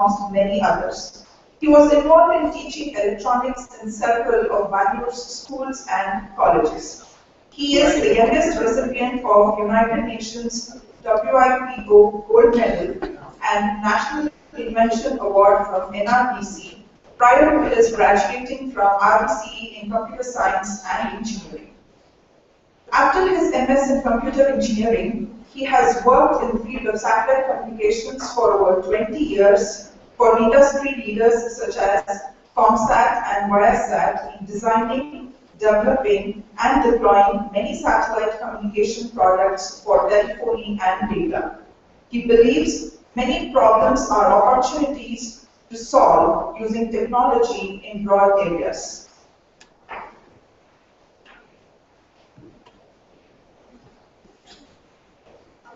amongst many others. He was involved in teaching electronics in several of Bangalore's schools and colleges. He is the youngest recipient of United Nations WIPO Gold Medal and National Invention Award from NRDC prior to his graduating from RVCE in Computer Science and Engineering. After his MS in Computer Engineering, he has worked in the field of satellite communications for over 20 years for industry leaders such as ComSat and Viasat in designing, developing, and deploying many satellite communication products for telephony and data. He believes many problems are opportunities to solve using technology in broad areas.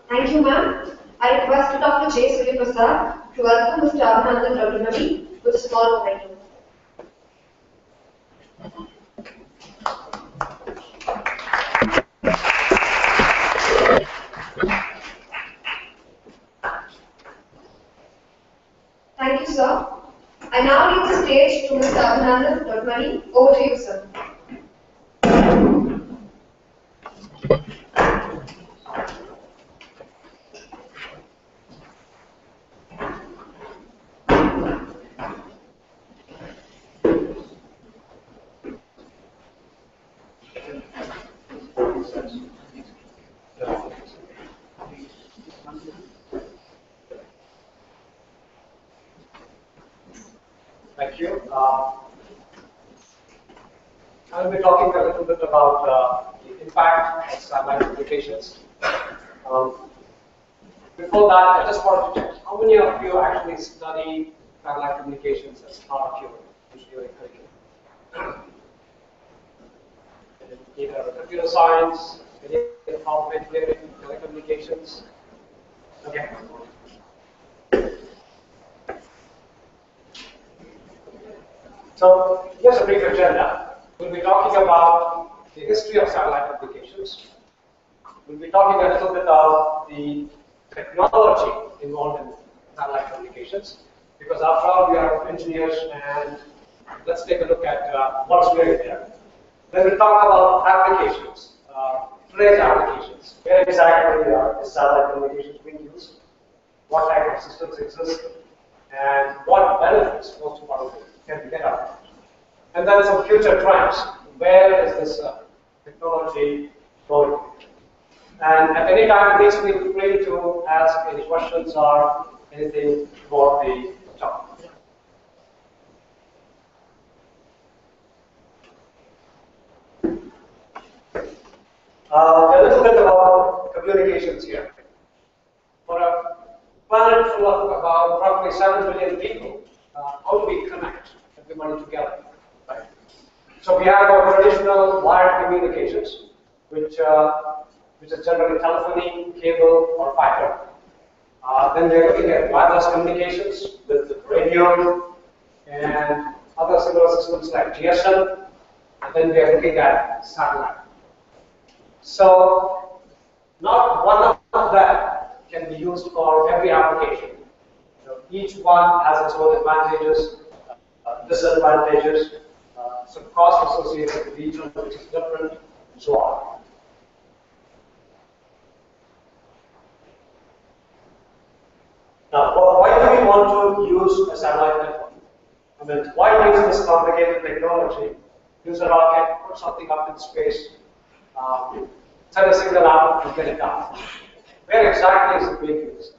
Thank you, ma'am. I request Dr. J. Surya to welcome Mr. Abhinandan Raghunathan with a small memento. Thank you, sir. I now leave the stage to Mr. Abhinandan Dodamani. Over to you, sir. Thank you. Uh, I'll be talking a little bit about uh, the impact of satellite communications. Um, before that, I just wanted to check how many of you actually study satellite communications as part of your engineering curriculum? Either computer science, power engineering, telecommunications. Okay. So here's a brief agenda. We'll be talking about the history of satellite applications. We'll be talking a little bit about the technology involved in satellite communications, because after all, we are engineers, and let's take a look at uh, what's really there. Then we'll talk about applications, uh, today's applications. Where exactly are is satellite communications being used? What type of systems exist? And what benefits, most importantly, can we get out of it? And then some future trends. Where is this uh, technology going? And at any time, please feel free to ask any questions or anything about the topic. Uh, a little bit about communications here. For a planet full of about roughly 7 billion people, uh, how do we connect everybody together? Right? So we have our traditional wired communications, which, uh, which is generally telephony, cable, or fiber. Uh, then we're looking at wireless communications with the radio and other similar systems like GSM. And then we are looking at satellite. So not one of that can be used for every application. Each one has its own advantages, uh, disadvantages, uh, some cost associated with each one which is different, and so on. Now, why do we want to use a satellite network? Mean, why use this complicated technology? Use a rocket, put something up in space, um, send a signal out, and get it down. Where exactly is it being used?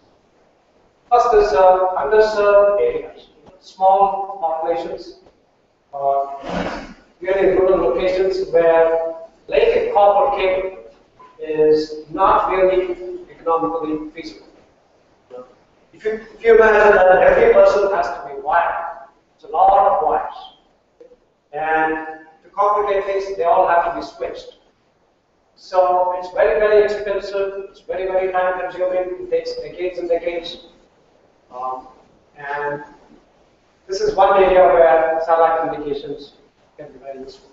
First is uh, underserved areas, small populations, uh, really rural locations where laying a copper cable is not really economically feasible. If you, if you imagine that every person has to be wired, it's a lot of wires. And to complicate things, they all have to be switched. So it's very, very expensive, it's very, very time consuming, it takes decades and decades. Um, and this is one area where satellite communications can be very useful.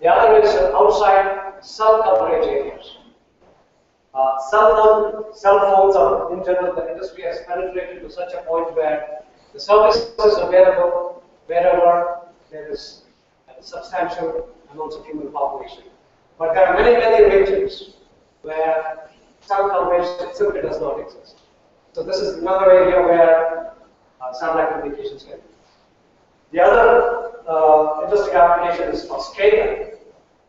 The other is outside cell coverage areas. Uh, cell, phone, cell phones are, in general, the industry has penetrated to such a point where The service is available wherever there is a substantial amounts of human population. But there are many, many regions where cell coverage simply does not exist. So this is another area where uh, satellite communications can. The other uh, interesting application is for scaling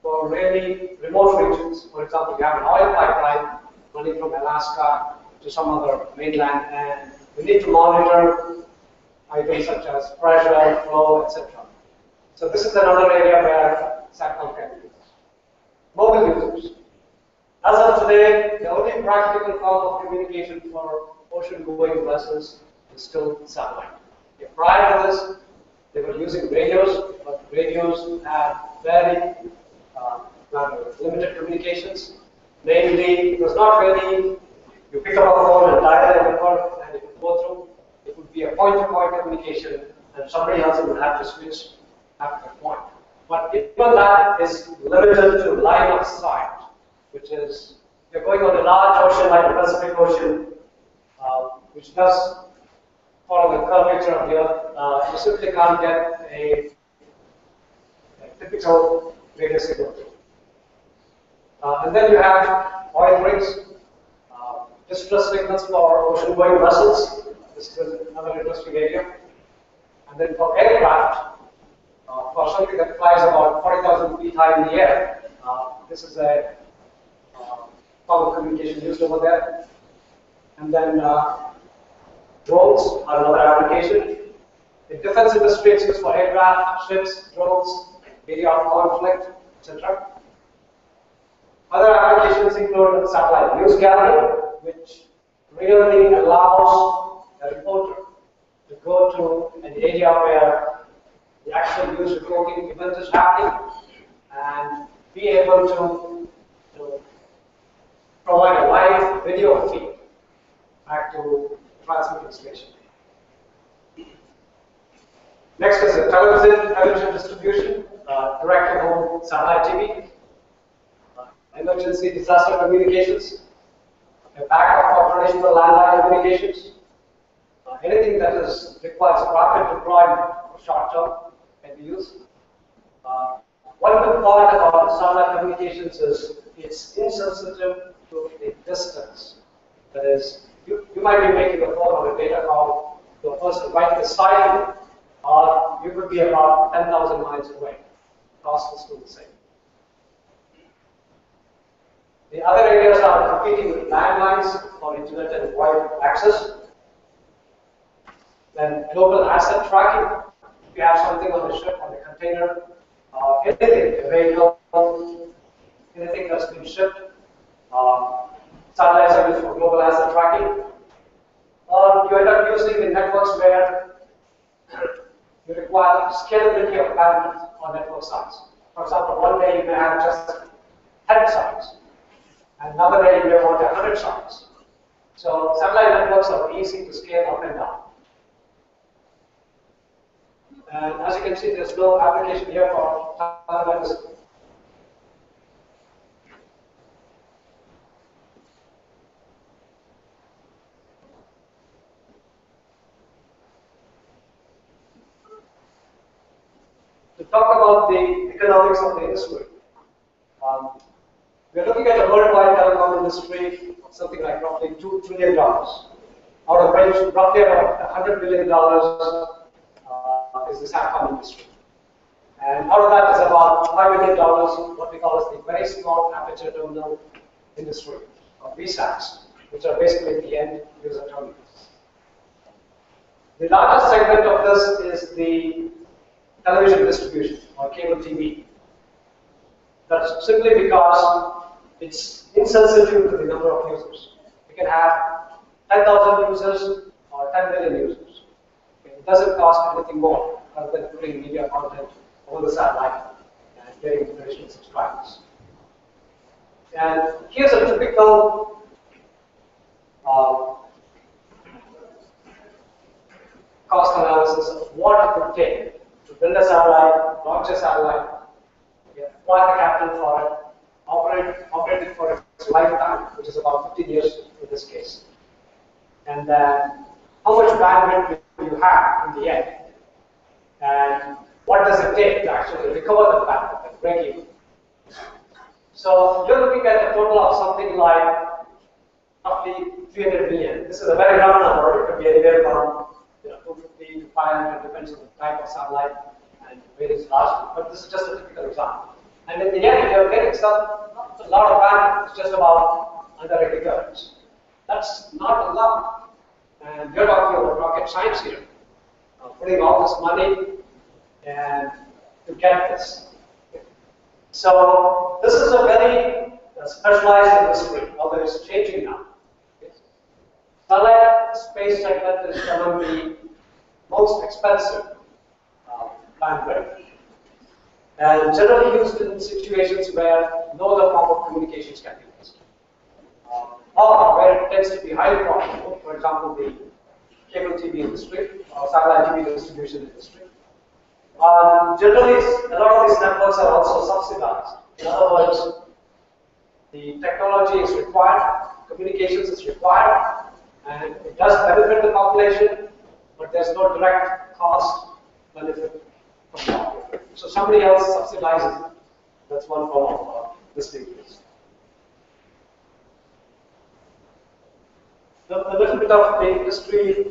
for really remote regions. For example, you have an oil pipeline running from Alaska to some other mainland, and we need to monitor items such as pressure, flow, etc. So this is another area where SATCOM can be used. Mobile users. As of today, the only practical form of communication for ocean-going vessels is still satellite. Yeah, prior to this, they were using radios, but radios had very uh, limited communications. Namely, it was not really you pick up a phone and dial a number and it would go through. It would be a point-to-point communication, and somebody else would have to switch after that point. But even that is limited to line of sight, which is you're going on a large ocean like the Pacific Ocean, uh, which does follow the curvature of the Earth. Uh, you simply can't get a, a typical radio signal. Uh, and then you have oil rigs, uh, distress signals for ocean-going vessels. This is another interesting area. And then for aircraft, uh, for something that flies about 40,000 feet high in the air, uh, this is a uh, form communication used over there. And then uh, drones are another application. The defense industry is used for aircraft, ships, drones, area of conflict, etc. Other applications include satellite news gathering, which really allows a reporter to go to an area where the actual news reporting event is happening and be able to, to provide a live video feed back to the transmitting station. Next is television, television distribution, uh, direct to home satellite TV, emergency disaster communications, a backup for landline communications, anything that is requires rapid deployment for short term can be used. Uh, one good part about satellite communications is it's insensitive to the distance. That is, you, you might be making a phone or a data call to a person right beside you, or you could be about 10,000 miles away. Cost is still the same. The other areas are competing with landlines for internet and wide access. Then global asset tracking. If you have something on the ship, on the container, uh, anything, a vehicle, anything that's been shipped, uh, satellite service for global asset tracking. Or you end up using the networks where you require scalability of bandwidth on network size. For example, one day you may have just 10 sites, another day you may want 100 sites. So satellite networks are easy to scale up and down. And as you can see, there's no application here for satellite to talk about the economics of the industry. Um, we're looking at a worldwide telecom industry of something like roughly $2 trillion. Out of which roughly about $100 billion uh, is the SATCOM industry. And out of that is about $5 million, what we call as the very small aperture terminal industry, or VSATs, which are basically the end user terminals. The largest segment of this is the television distribution or cable TV. That's simply because it's insensitive to the number of users. You can have 10,000 users or 10 million users. It doesn't cost anything more than putting media content over the satellite and getting additional subscribers. And here's a typical uh, cost analysis of what it would take to build a satellite, launch a satellite, acquire the capital for it, operate, operate it for its lifetime, which is about 15 years in this case. And then how much bandwidth we you have in the end? And what does it take to actually recover the packet and break even? So you're looking at a total of something like roughly 300 million. This is a very round number. It could be anywhere from you know, 250 to 500, depends on the type of satellite and various large. But this is just a typical example. And in the end, you're getting some, not a lot of bandwidth. It's just about under a gigahertz. That's not a lot. And we're talking about rocket science here. Uh, putting all this money and to get this. So this is a very uh, specialized industry, although it's changing now. Satellite space segment is among the most expensive uh, bandwidth and generally used in situations where no other form of communications can be used. Uh, or where it tends to be highly profitable, for example, the cable TV industry or satellite TV distribution industry. Um, generally, a lot of these networks are also subsidized. In other words, the technology is required, communications is required, and it does benefit the population, but there's no direct cost benefit from the operator. So somebody else subsidizes it. That's one form of uh, distinguish. A little bit of the history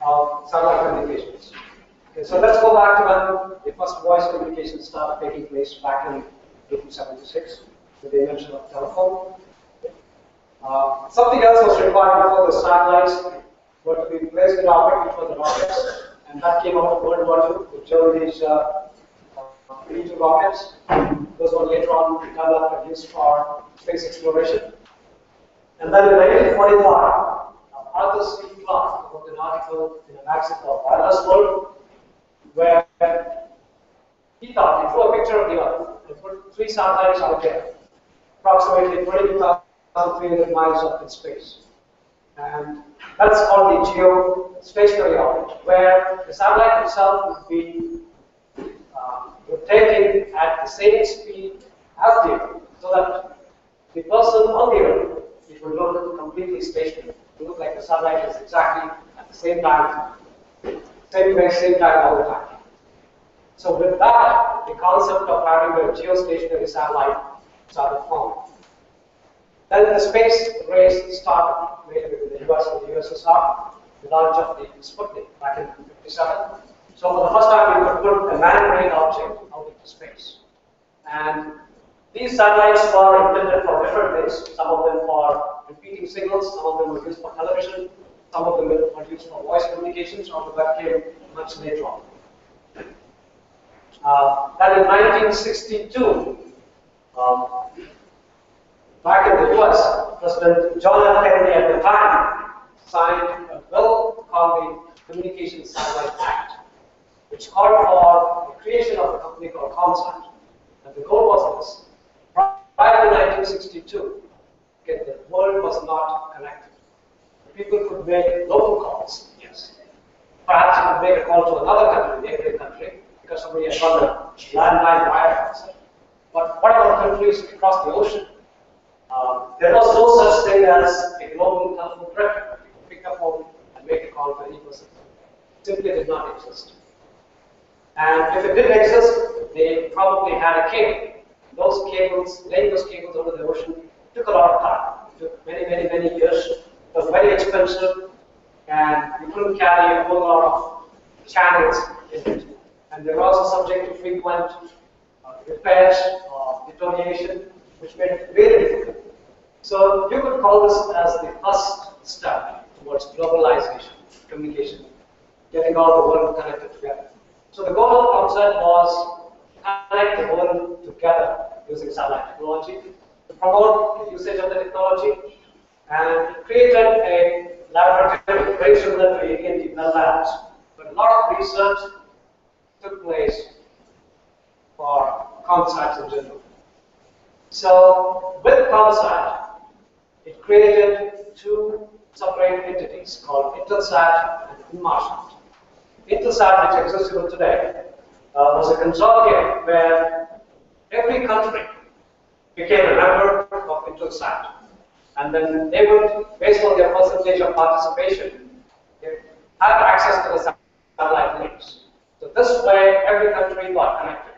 of satellite communications. Okay, so let's go back to when the first voice communication started taking place back in 1876, with the invention of telephone. Uh, something else was required before the satellites were to be placed in orbit, which were the rockets, and that came out of World War II, the Germany's uh, uh, rockets. Those were later on developed and used for space exploration. And then in 1945, uh, Arthur C. Clarke wrote an article in a magazine called Wireless World where he thought he drew a picture of the Earth and put three satellites out there, approximately 22,300 miles up in space. And that's called the geostationary orbit, where the satellite itself would be uh, rotating at the same speed as the Earth, so that the person on the Earth, it would look completely stationary. It would look like the satellite is exactly at the same time same way, same time all the time. So with that, the concept of having a geostationary satellite started forming. Then the space race started with the US and the USSR, the launch of the Sputnik back in 57. So for the first time, we could put a man-made object out into space. And these satellites were intended for different things. Some of them for repeating signals, some of them were used for television, some of them were used for voice communications, or that came much later on. Uh, then in 1962, um, back in the US, President John F. Kennedy at the time signed a bill called the Communications Satellite Act, which called for the creation of a company called ComSat. And the goal was this. Prior to 1962, okay, the world was not connected people could make local calls, yes. Perhaps you could make a call to another country, neighboring country, because somebody has run a landline wire outside. But what about countries across the ocean? Uh, there was no such thing as a global telephone operator. You could pick up phone and make a call to any person. It simply did not exist. And if it didn't exist, they probably had a cable. Those cables, laying those cables over the ocean, took a lot of time. It took many, many, many years It was very expensive and you couldn't carry a whole lot of channels in it. And they were also subject to frequent uh, repairs or deterioration, which made it very difficult. So you could call this as the first step towards globalization, communication, getting all the world connected together. So the goal of the ComSat was to connect the world together using satellite technology, to promote the usage of the technology, and created a laboratory very similar to AT&T Bell Labs. But a lot of research took place for ComSat in general. So with ComSat, it created two separate entities called Intelsat and Inmarsat. Intelsat, which exists even today, uh, was a consortium where every country became a member of Intelsat and then they would, based on their percentage of participation, have access to the satellite links. So this way, every country got connected.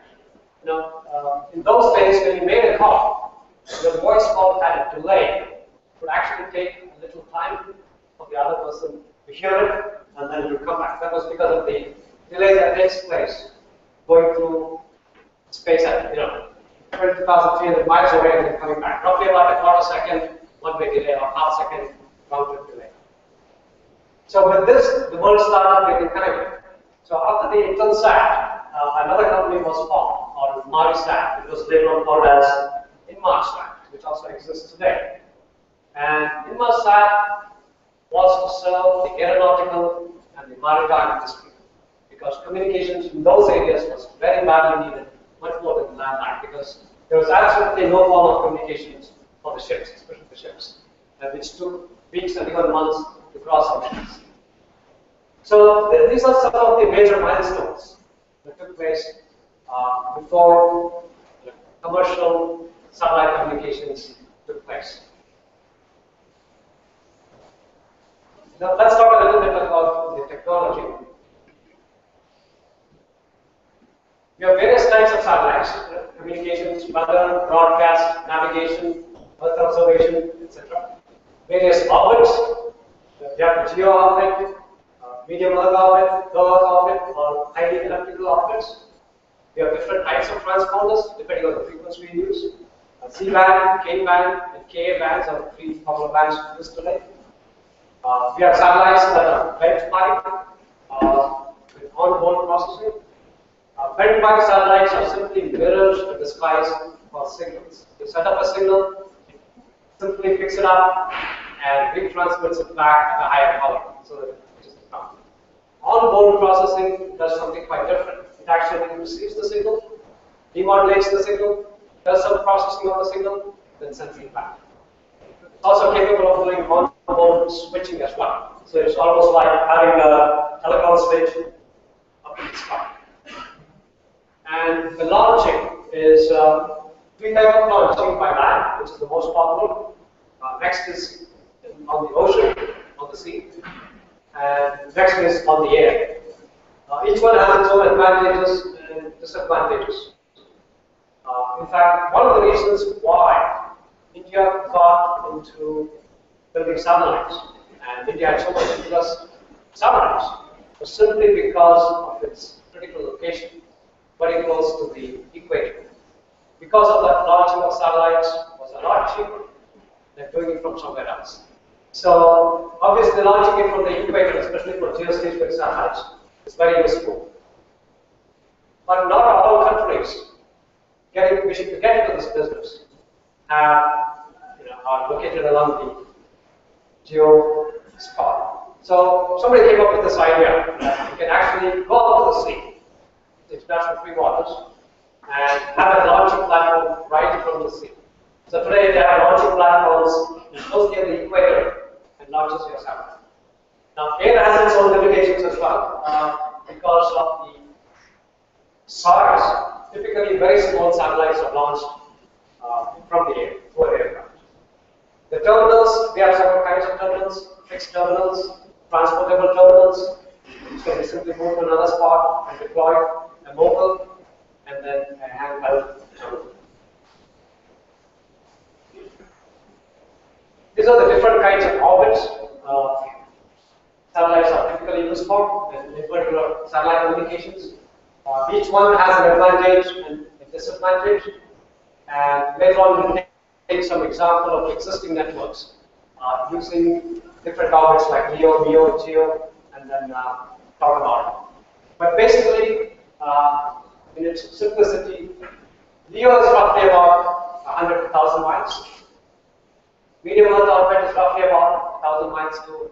You know, uh, in those days, when you made a call, your voice call had a delay. It would actually take a little time for the other person to hear it, and then it come back. That was because of the delay that takes place going through space at, you know, 20,300 miles away and then coming back. Roughly about a quarter second, one way delay, or half second round trip delay. So with this, the world started getting connected. So after the Intelsat, uh, another company was formed, called Marisat. It was later on called as Inmarsat, which also exists today. And Inmarsat was to serve the aeronautical and the maritime industry because communications in those areas was very badly needed, much more than the landline, because there was absolutely no form of communications for the ships, especially the ships, and which took weeks and even months to cross oceans. So th- these are some of the major milestones that took place uh, before commercial satellite communications took place. Now let's talk a little bit about the technology. We have various types of satellites, communications, weather, broadcast, navigation, Earth observation, etc. Various orbits, we have geo orbit, uh, medium Earth orbit, low Earth orbit, or highly elliptical orbits. We have different types of transponders depending on the frequency we use. Uh, C band, K band, and Ka bands are three popular bands used today. Uh, we have satellites that are bent pipe uh, with on-board processing. Uh, bent pipe satellites are simply mirrors disguised for signals. You set up a signal, simply fix it up, and retransmits it back at a higher power so it. On-board processing does something quite different. It actually receives the signal, demodulates the signal, does some processing on the signal, then sends it back. Also capable of doing on-board switching as well. So it's almost like having a telecom switch up in the sky. And the launching is uh, three types launching by land, which is the most popular. Uh, next is on the ocean, on the sea, and next is on the air. Uh, each one has its own advantages and disadvantages. Uh, in fact, one of the reasons why India got into building satellites, and India had so much in satellites, was simply because of its critical location, very close to the equator. Because of that, launching of satellites was a lot cheaper than doing it from somewhere else. So, obviously, launching it from the equator, especially for geostationary satellites, is very useful. But not all countries getting, wishing to get into this business have, you know, are located along the geo spot. So somebody came up with this idea that you can actually go out to the sea, the international free waters, and have a launching platform right from the sea. So today they have launching platforms close near the equator and launches your satellite. Now air has its own limitations as well uh, because of the size. Typically very small satellites are launched from the air, an aircraft. The terminals, we have several kinds of terminals, fixed terminals, transportable terminals, which can be simply moved to another spot and deployed, a mobile, and then a handheld terminal. These are the different kinds of orbits uh, satellites are typically used for, in particular satellite communications. Uh, each one has an advantage and a disadvantage, and later on we'll take- some example of existing networks uh, using different orbits like LEO, MEO, GEO, and then uh, talk about it. But basically, uh, in its simplicity, LEO is roughly about 100 to 1,000 miles. Medium Earth orbit is roughly about 1,000 miles to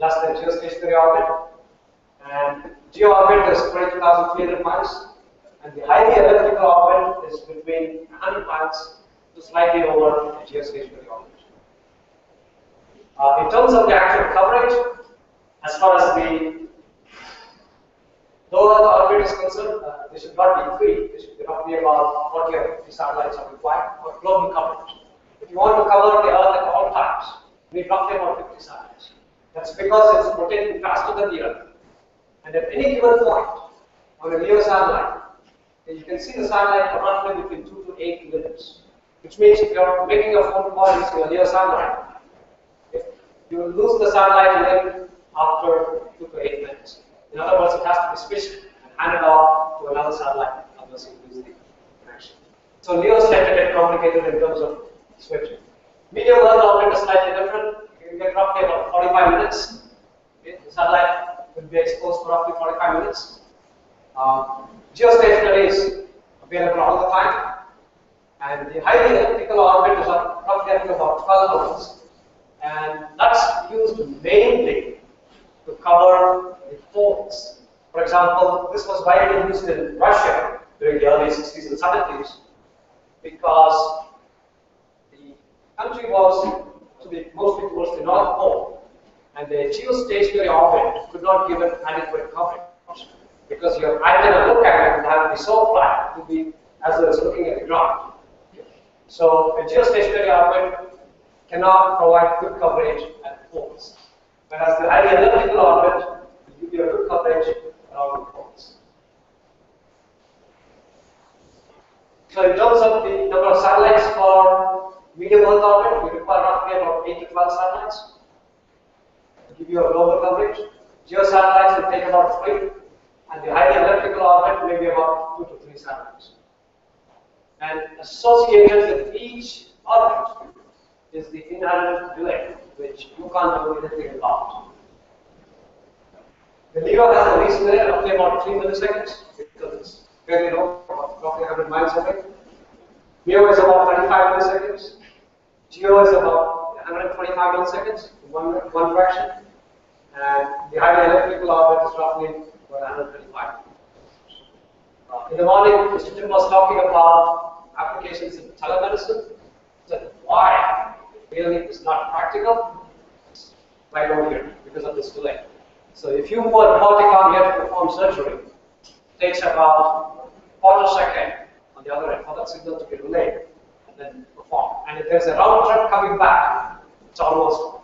less than geostationary orbit. And geo orbit is 22,300 miles. And the highly elliptical orbit is between 100 miles to slightly over the geostationary orbit. Uh, in terms of the actual coverage, as far as the low Earth orbit is concerned, uh, they should not be free. They should be roughly about 40 or 50 satellites are required for global coverage. If you want to cover the Earth at all times, need roughly about 50 satellites. That's because it's rotating faster than the Earth. And at any given point on a LEO satellite, you can see the satellite for roughly between 2 to 8 minutes. Which means if you're making a phone call using a LEO satellite, you will lose the satellite link after 2 to 8 minutes. In other words, it has to be switched and handed off to another satellite, otherwise you lose the connection. So to get complicated in terms of switching. Medium Earth orbit is slightly different. You get roughly about 45 minutes. Okay? The satellite will be exposed for roughly 45 minutes. Um, geostationary is available all the time. And the highly elliptical orbit is roughly about 12 hours. And that's used mainly to cover the ports. For example, this was widely used in Russia during the early 60s and 70s because the country was to be mostly towards the North Pole and the geostationary orbit could not give an adequate coverage because your antenna look at it would have to be so flat to be as though it's looking at the ground. So a geostationary orbit cannot provide good coverage at poles, whereas the elliptical orbit will give you a good coverage around the poles. So in terms of the number of satellites for medium Earth orbit, we require roughly about 8 to 12 satellites to give you a global coverage. Geosatellites will take about 3, and the elliptical orbit may be about 2 to 3 satellites. And associated with each orbit is the inherent delay, which you can't do anything about. The LEO has a least delay roughly about 3 milliseconds because it's very low, roughly 100 miles away. MEO is about 35 milliseconds. GEO is about 125 milliseconds one, one direction. And the highly elliptical orbit is roughly about 125. Uh, in the morning, Mr. Tim was talking about applications in telemedicine. Said why really is not practical. Right over here because of this delay. So if you robotic arm here to perform surgery, it takes about quarter second on the other end for that signal to be relayed and then perform. And if there's a round trip coming back, it's almost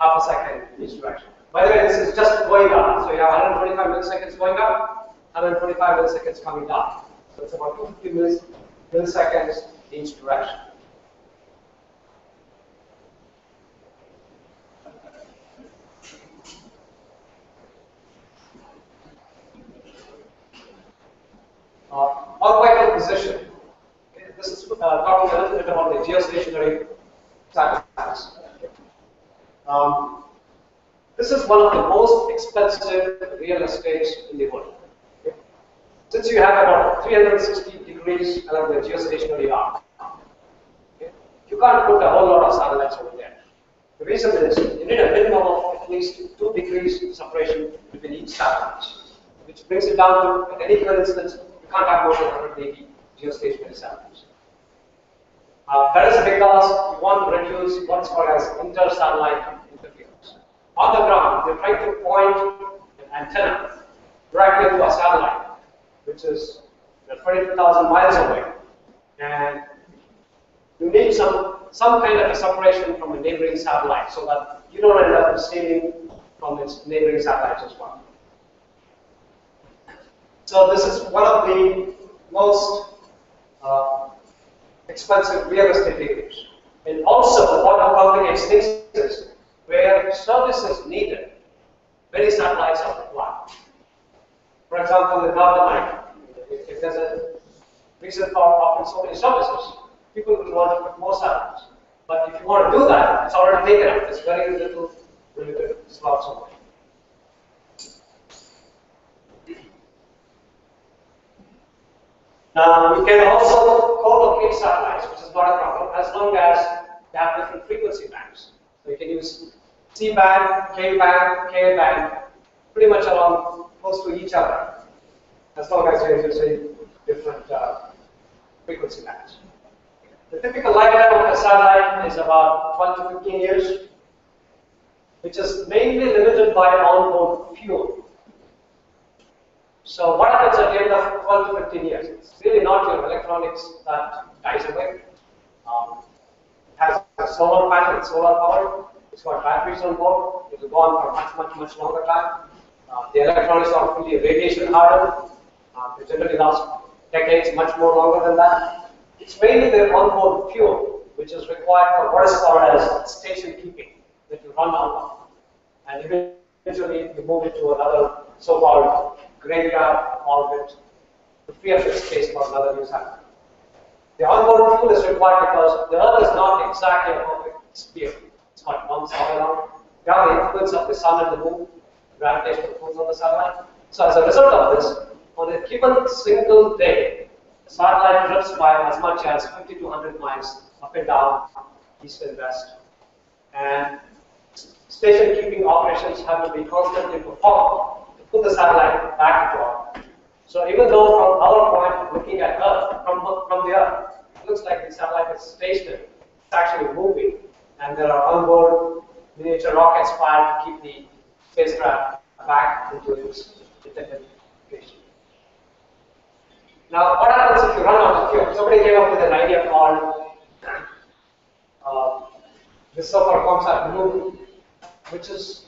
half a second in each direction. By the way, this is just going up. So you have 125 milliseconds going up, 125 milliseconds coming down. So it's about 250 milliseconds each direction. Uh, orbital position. Okay, this is uh, talking a little bit about the geostationary satellites. Um, this is one of the most expensive real estates in the world. Since you have about 360 degrees along the geostationary arc, you can't put a whole lot of satellites over there. The reason is you need a minimum of at least 2 degrees separation between each satellite, which brings it down to, at any given instance, you can't have more than 180 geostationary satellites. Uh, that is because you want to reduce what's called as inter-satellite. On the ground, you're trying to point an antenna directly to a satellite, which is 22,000 miles away, and you need some some kind of a separation from a neighboring satellite so that you don't end up receiving from its neighboring satellites as well. So this is one of the most uh, expensive real estate areas. And also, what complicates things is where service is needed, many satellites are required. For example, in Ireland, if, there's a reason for offering so many services, people will want to put more satellites. But if you want to do that, it's already taken up. There's very little limited slots it. Now, we can also co-locate satellites, which is not a problem, as long as they have different frequency bands. So you can use C band, K band, Ka band, pretty much along close to each other, as long as you're using different uh, frequency bands. The typical lifetime of a satellite is about 12 to 15 years, which is mainly limited by onboard fuel. So what happens at the end of 12 to 15 years? It's really not your electronics that dies away. Um, it has a solar panel, solar power. It's got batteries on board. It will go on for much, much, much longer time. Uh, the electronics are fully radiation hardened. Uh, they generally last decades, much more longer than that. It's mainly the onboard fuel, which is required for what is called as station keeping, that you run out of. And eventually you move it to another so-called graveyard orbit to free up the space for another use. The onboard fuel is required because the Earth is not exactly a perfect sphere. It's bumps all around. The influence of the sun and the moon, gravitational force on the satellite. So as a result of this, on a given single day, the satellite drifts by as much as 50 to 100 miles up and down, east and west. And station keeping operations have to be constantly performed to put the satellite back into orbit. So even though from our point, looking at Earth, from, from the Earth, it looks like the satellite is stationary, it's actually moving, and there are onboard miniature rockets fired to keep the spacecraft back into its intended location. Now, what happens if you run out of fuel? Somebody came up with an idea called uh, this so-called COMSAT loop, which is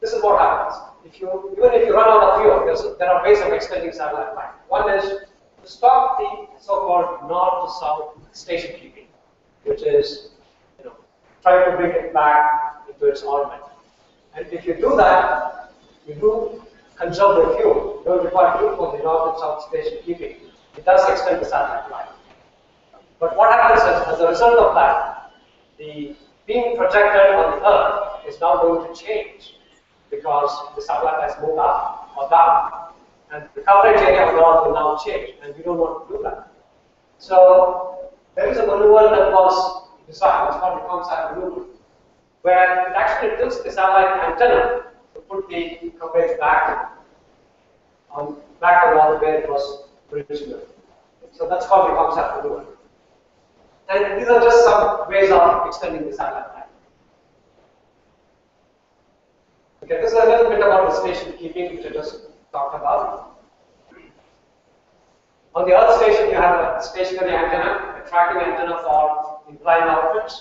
this is what happens. If you even if you run out of fuel, there are ways of extending satellite life. One is to stop the so-called north to south station keeping, which is trying to bring it back into its orbit. And if you do that, you do conserve the fuel. You don't require fuel for the north and south station keeping. It does extend the satellite life. But what happens is, as a result of that, the beam projected on the Earth is now going to change because the satellite has moved up or down. And the coverage area of the Earth will now change, and we don't want to do that. So there is a maneuver that was designed, it's called the COMSAT maneuver, where it actually tilts the satellite antenna to put the coverage back on back on where it was originally. So that's called the COMSAT maneuver. And these are just some ways of extending the satellite line. Okay, this is a little bit about the station keeping, which I just talked about. On the Earth station, you have a stationary antenna, a tracking antenna for inclined outputs.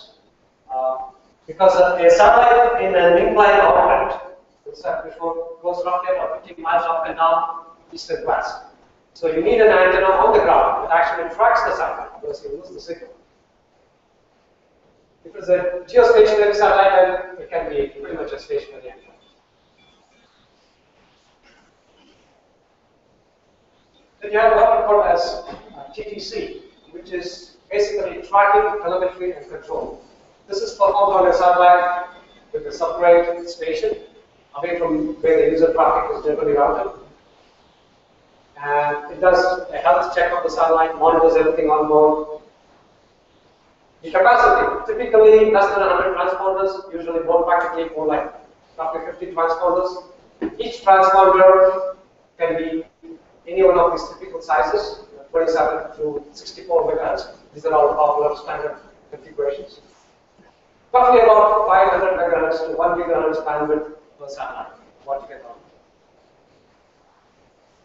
Uh, because a satellite in an inclined orbit, which goes roughly about 50 miles up and down, east and west. So you need an antenna on the ground that actually tracks the satellite because you lose the signal. If it's a geostationary satellite, then it can be pretty much a stationary antenna. Then you have what we call as TTC, which is basically tracking, telemetry, and control. This is performed on a satellite with a separate station away from where the user traffic is generally routed. And it does a health check of the satellite, monitors everything on board. The capacity, typically less than 100 transponders, usually more practically more like roughly 50 transponders. Each transponder can be any one of these typical sizes, 27 to 64 megahertz. These are all popular standard configurations. Roughly about 500 megahertz to 1 gigahertz bandwidth per satellite, what you get on.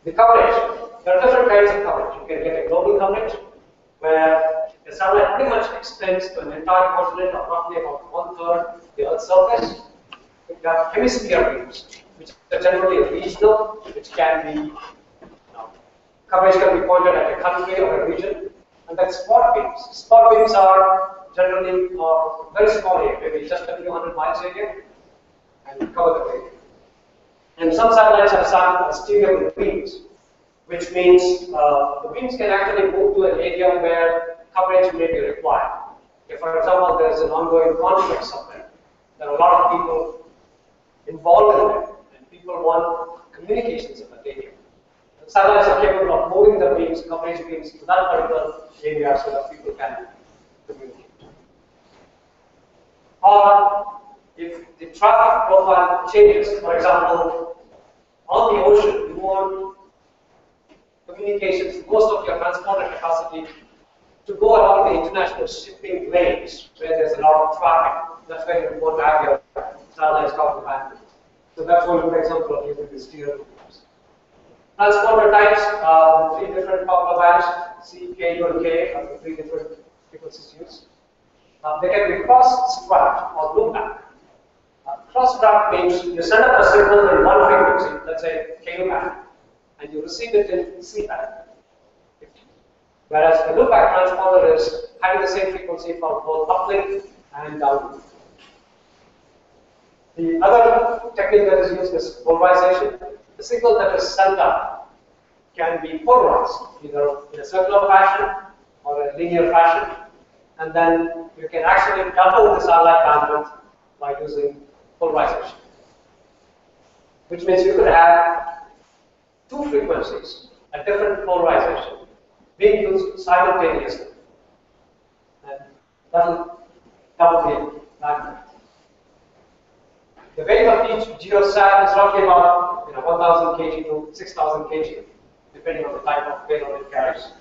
The coverage, there are different kinds of coverage. You can get a global coverage, where the satellite pretty much extends to an entire continent of roughly about one third the Earth's surface. You have hemisphere beams, which are generally regional, which can be coverage can be pointed at a country or a region, and then spot beams. Spot beams are generally uh, very small area, maybe just a few hundred miles area, and cover the area. And some satellites have some steerable beams, which means uh, the beams can actually move to an area where coverage may be required. If, for example, there's an ongoing conflict somewhere, there are a lot of people involved in it, and people want communications in that area. Satellites are capable of moving the beams, coverage beams to that particular area so that people can communicate. Or if the traffic profile changes, for example, on the ocean, you want communications, most of your transponder capacity to go along the international shipping lanes where there's a lot of traffic. That's where you want to have your satellites cover bandwidth. So that's one example of using this steerable Transponder types, uh, three different popular bands, C, K, and K, are the three different frequencies used. Uh, they can be cross-strap or loopback. Uh, crosstalk means you send up a signal in one frequency, let's say Ku band, and you receive it in C band. Whereas a loopback transponder is having the same frequency for both uplink and downlink. The other technique that is used is polarization. The signal that is sent up can be polarized, either in a circular fashion or a linear fashion, and then you can actually double the satellite bandwidth by using polarization. Which means you could have two frequencies at different polarization being used simultaneously. And that'll double the bandwidth. The weight of each geosat is roughly about know, 1,000 kg to 6,000 kg, depending on the type of payload it carries.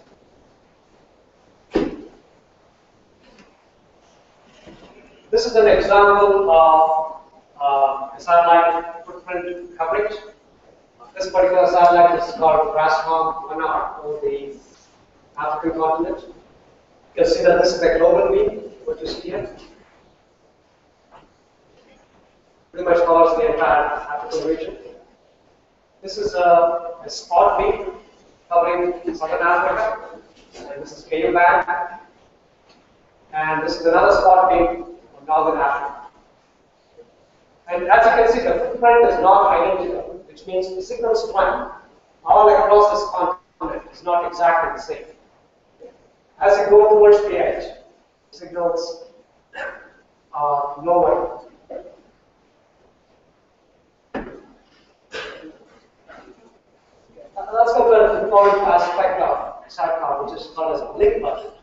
This is an example of uh, a satellite footprint coverage. This particular satellite is called RASCOM 1R over the African continent. You can see that this is the global beam, which is here. Pretty much covers the entire African region. This is a, a spot beam covering southern Africa, and this is band. And this is another spot beam of northern Africa. And as you can see, the footprint is not identical, which means the signal strength all across this continent is not exactly the same. As you go towards the edge, the signals are lower. Uh, let's of SATCOM, which is called as a link budget.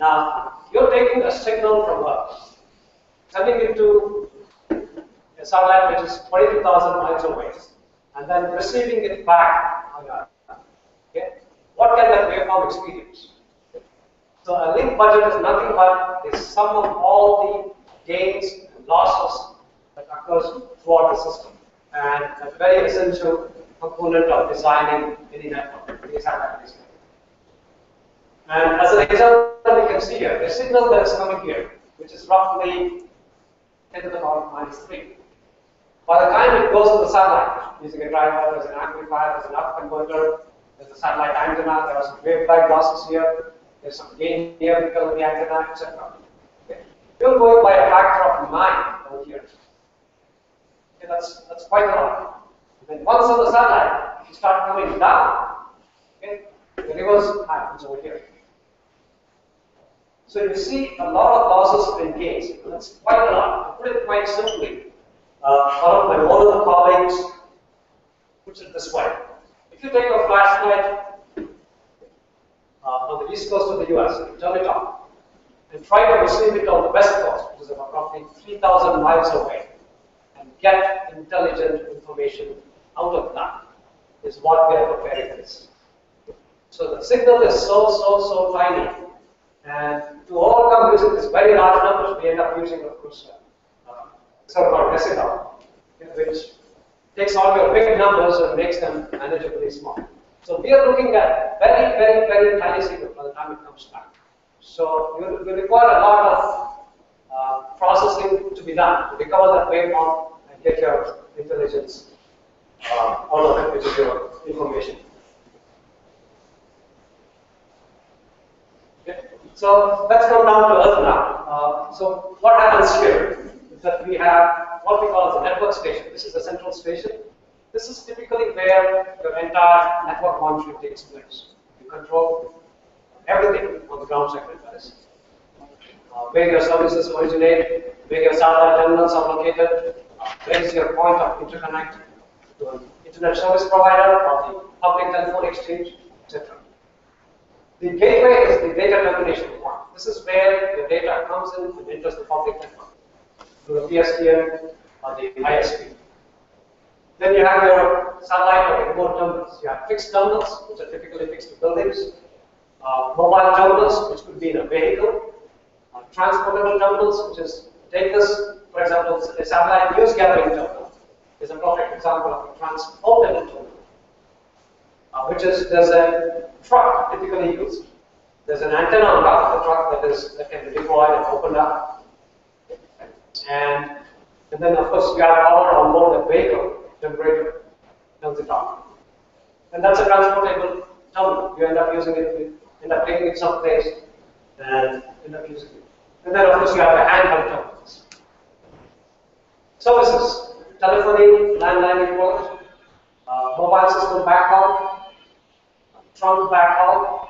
Now, you're taking a signal from Earth, sending it to a satellite which is 22,000 miles away, and then receiving it back oh, on Earth. Okay? What can that waveform experience? So a link budget is nothing but the sum of all the gains and losses that occurs throughout the system, and a very essential component of designing any network, any satellite network. And as an example, you can see here, the signal that is coming here, which is roughly 10 to the power minus 3. By the time it goes to the satellite, using a driver, there's an amplifier, there's an up converter, there's a satellite antenna, there are some waveguide losses here, there's some gain here because of the antenna, etc. Okay. You're going by a factor of 9 over here. Okay, that's, that's quite a lot. Then once on the satellite, you start coming down. Okay, the reverse happens over here. So you see a lot of losses in gains. That's quite a lot. To put it quite simply, uh, one of my older colleagues puts it this way. If you take a flashlight uh, on the east coast of the US, turn it on, and try to receive it on the west coast, which is about roughly 3,000 miles away, and get intelligent information out of that, is what we are preparing this. So the signal is so, so, so tiny, and to overcome using these very large numbers, we end up using, of course, uh, so-called decibel, which takes all your big numbers and makes them manageably small. So we are looking at very, very, very tiny signal by the time it comes back. So you will require a lot of uh, processing to be done to recover that waveform and get your intelligence uh, out of is your information. Okay. So let's come down to Earth now. Uh, so what happens here is that we have what we call as a network station. This is the central station. This is typically where your entire network monitoring takes place. You control everything on the ground segment, that. Uh, where your services originate, where your satellite terminals are located, uh, where is your point of interconnect to internet service provider or the public telephone exchange, etc. The gateway is the data termination point. This is where the data comes in and enters the public network through the PSTN or the ISP. Then you have your satellite or remote terminals. You have fixed terminals, which are typically fixed to buildings, uh, mobile terminals, which could be in a vehicle, uh, transportable terminals, which is, take this, for example, a satellite news gathering terminal is a perfect example of a transportable terminal, uh, which is, there's a truck typically used. There's an antenna on top of the truck that is that can be deployed and opened up. And, and then of course you have power on board the vehicle, generator, turns it on. And that's a transportable terminal. You end up using it, you end up taking it someplace and end up using it. And then of course you have the handheld terminals. Services, telephony, landline network, uh, mobile system backhaul, trunk backhaul,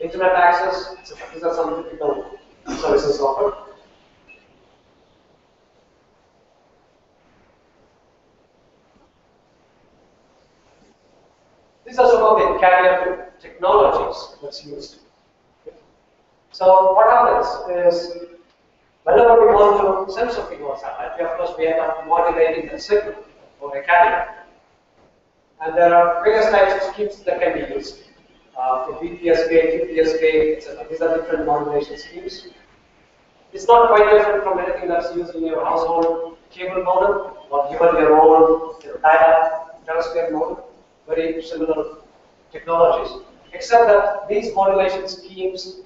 internet access. These are some typical services offered. These are some of the carrier technologies that's used. So what happens is, whenever we want to something on satellite, we of course we end up modulating the signal for a carrier. And there are various types of schemes that can be used. Uh, for BPSK, QPSK, etc. These are different modulation schemes. It's not quite different from anything that's used in your household cable modem or even your own dial-up terrestrial modem. Very similar technologies. Except that these modulation schemes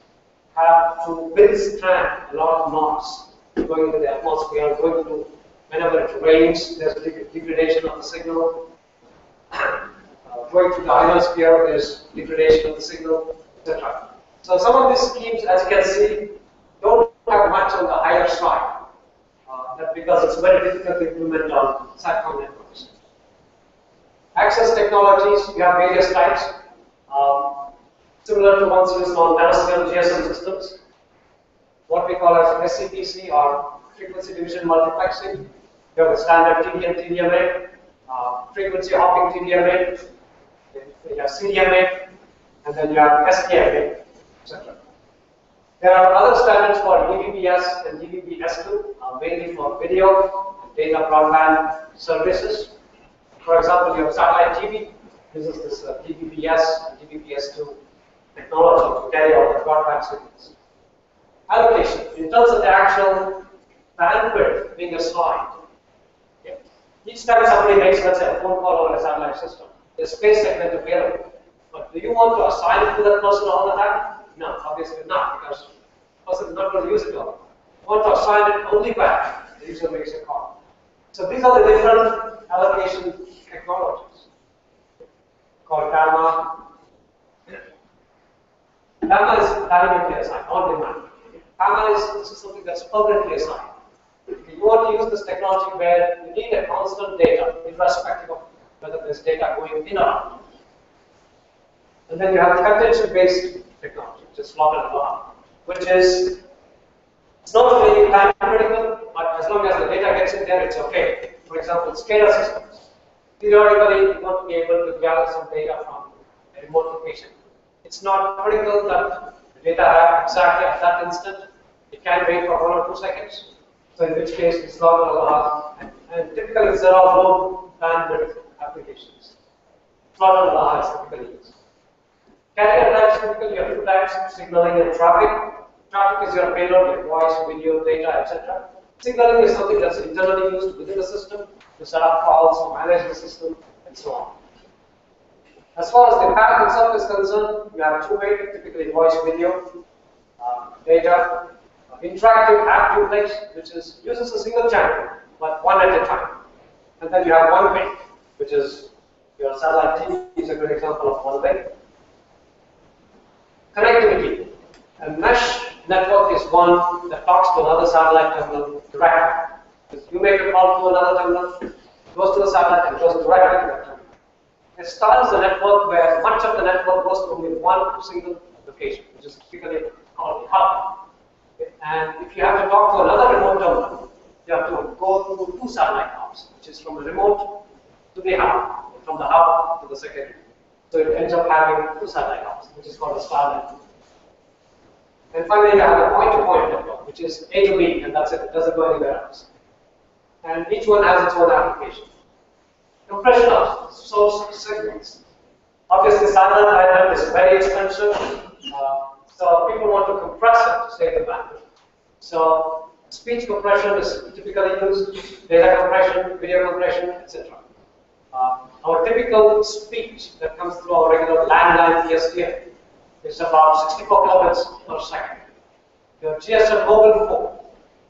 have to withstand a lot of noise going into the atmosphere, going to whenever it rains, there's degradation of the signal. Uh, going to the ionosphere, there's degradation of the signal, etc. So some of these schemes, as you can see, don't have much on the higher side. Uh, because it's very difficult to implement on satcom networks. Access technologies, we have various types. Um, similar to ones used on terrestrial GSM systems. What we call as SCPC or frequency division multiplexing. You have the standard TDM, TDMA, uh, frequency hopping TDMA, you have CDMA, and then you have SDMA, etc. There are other standards for DVB-S and DVB-S2, uh, mainly for video and data broadband services. For example, you have satellite TV, uses this uh, DVB-S and DVB-S2 technology to carry out the broadband signals. Allocation, in terms of the actual bandwidth being assigned, okay. each time somebody makes, let's say, a phone call over a satellite system, there's space segment available. But do you want to assign it to that person all the time? No, obviously not, because the person is not going to use it all. You want to assign it only back the user makes a call. So these are the different allocation technologies called DAMA is dynamically assigned, on demand. PAMA is, this is something that's permanently assigned. You want to use this technology where you need a constant data, irrespective of whether there's data going in or out. And then you have contention-based technology, which is slotted ALOHA, which is it's not really time critical, but as long as the data gets in there, it's okay. For example, SCADA systems. Theoretically, you want to be able to gather some data from a remote location. It's not critical that the data arrive exactly at that instant. It can wait for one or two seconds. So in which case, it's not alarm. And, and typically, it's all low bandwidth applications. Slotted ALOHA is typically used. Carrier types typically have two types, signaling and traffic. Traffic is your payload, like voice, video, data, etc. Signaling is something that's internally used within the system to set up calls, to manage the system, and so on. As far as the path itself is concerned, you have two ways, typically voice, video, uh, data, uh, interactive app duplex, which is uses a single channel, but one at a time. And then you have one way, which is your satellite TV is a good example of one way. Connectivity. A mesh network is one that talks to another satellite terminal directly. You make a call to another terminal, goes to the satellite and goes directly to terminal. A network where much of the network goes to only one single location, which is typically called the hub. And if you have to talk to another remote terminal, you have to go through two satellite hubs, which is from the remote to the hub, from the hub to the secondary. So it ends up having two satellite hubs, which is called a star network. And finally, you have a point-to-point network, which is A to B, and that's it. It doesn't go anywhere else. And each one has its own application. Compression of source signals. Obviously, satellite bandwidth is very expensive, uh, so people want to compress it to save the bandwidth. So speech compression is typically used, data compression, video compression, etc. Uh, our typical speech that comes through our regular landline PSTN is about 64 kilobits per second. Your GSM mobile phone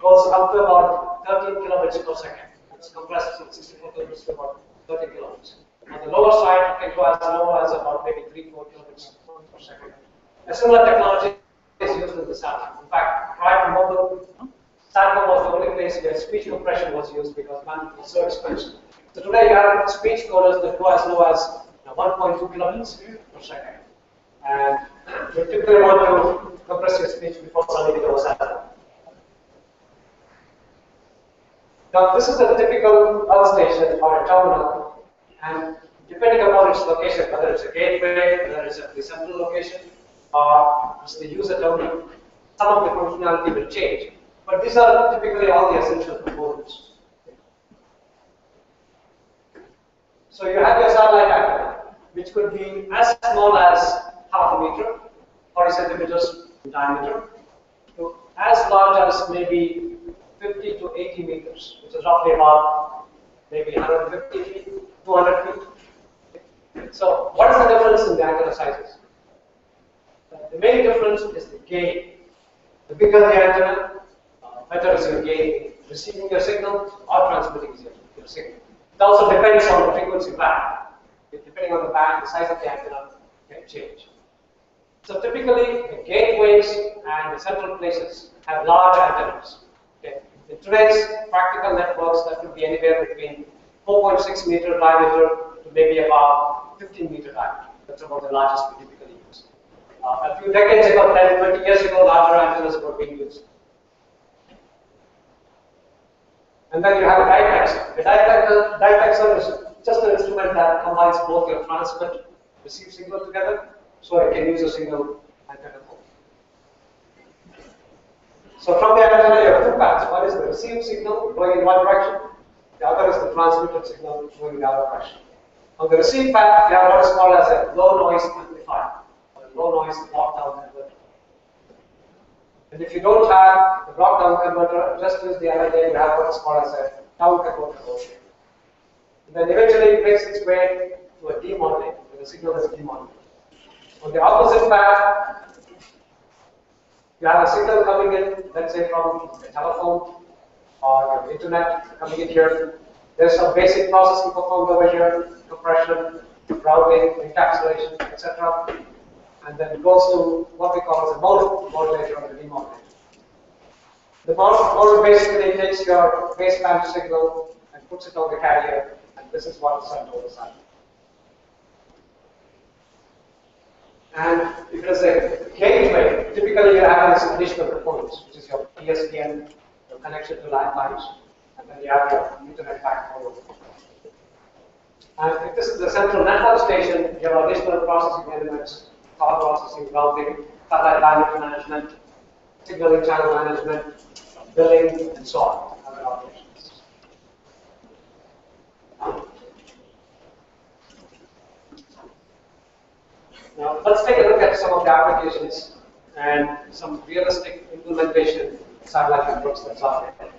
goes up to about 13 kilobits per second. It's compressed from 64 kilobits to about 30 kilobits. On the lower side, it go as low as about maybe 3, 4 kilobits per second. A similar technology is used in the satellite. In fact, prior to mobile, satellite was the only place where speech compression was used because bandwidth was so expensive. So today you have speech coders that go as low as you know, 1.2 kilobits per second. And you typically want to compress your speech before sending it over satellite. Now, this is a typical earth station or a terminal, and depending upon its location, whether it's a gateway, whether it's a central location, or it's the user terminal, some of the functionality will change. But these are typically all the essential components. So you have your satellite antenna, which could be as small as half a meter, 40 centimeters in diameter, to as large as maybe 50 to 80 meters, which is roughly about maybe 150 feet, 200 feet. So what is the difference in the antenna sizes? The main difference is the gain. The bigger the antenna, uh, better is your gain receiving your signal or transmitting your, signal. It also depends on the frequency band. Depending on the band, the size of the antenna can change. So typically, the gateways and the central places have large antennas. Okay. In today's practical networks, that could be anywhere between 4.6 meter diameter to maybe about 15 meter diameter. That's about the largest we typically use. Uh, a few decades ago, 10, 20 years ago, larger antennas were being used. And then you have a. A diplexer, diplexer is just an instrument that combines both your transmit, receive signal together, so it can use a single antenna. So from the antenna, you have two paths. One is the received signal going in one direction. The other is the transmitted signal going in the other direction. On the received path, you have what is called as a low noise amplifier, or a low noise block-down converter. And if you don't have the block-down converter, just use the LNA, you have what is called as a down converter. And then eventually it makes its way to a demodulator, where the signal is demodulated. On the opposite path, you have a signal coming in, let's say from a telephone or your internet coming in here. There's some basic processing performed over here, compression, routing, encapsulation, etc. And then it goes to what we call as a modulator or the demodulator. The modem basically takes your baseband signal and puts it on the carrier, and this is what is sent over the side. And if it is a gateway, typically you have this additional components, which is your PSTN, your connection to landlines, and then you have your Ethernet backbone. And if this is the central network station, you have additional processing elements, power processing, routing, satellite bandwidth management, signaling channel management, billing, and so on. Other operations. Now, let's take a look at some of the applications and some realistic implementation satellite networks that's out there.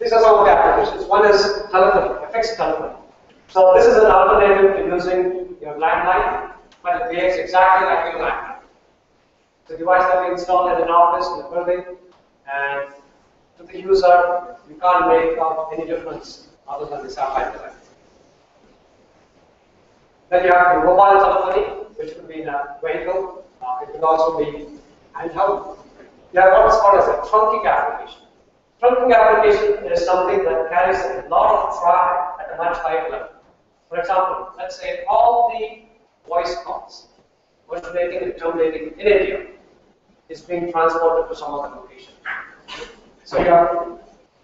These are some of the applications. One is telephony, fixed telephony. So this is an alternative to using your landline, but it behaves exactly like your landline. It's a device that we install in an office, in a building, and to the user, you can't make any difference other than the satellite device. Then you have the mobile telephony, which could be in a vehicle. Uh, it could also be handheld. You have what is called as a trunking application. Trunking application is something that carries a lot of traffic at a much higher level. For example, let's say all the voice calls originating and terminating in India is being transported to some other location. So you have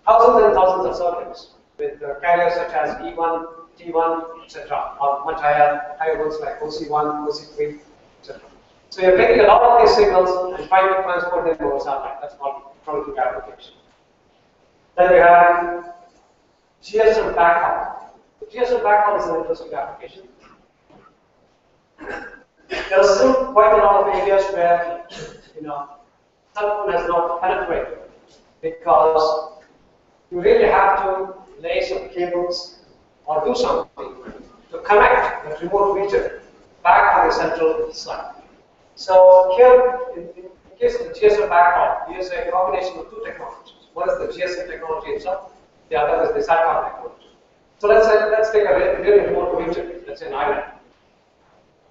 thousands and thousands of circuits with uh, carriers such as E1, T1, etc., or much higher, higher ones like OC1, OC3, etc. So you're taking a lot of these signals and trying to transport them over satellite. That's called trunking application. Then you have GSM backhaul. The GSM backhaul is an interesting application. There are still quite a lot of areas where, you know, telephone has not penetrated because you really have to lay some cables or do something to connect the remote region back to the central site. So here, in, in Here's the GSM backhaul. Here's a combination of two technologies. One is the GSM technology itself, the other is the SATCOM technology. So let's say, let's take a really, really remote region, let's say an island.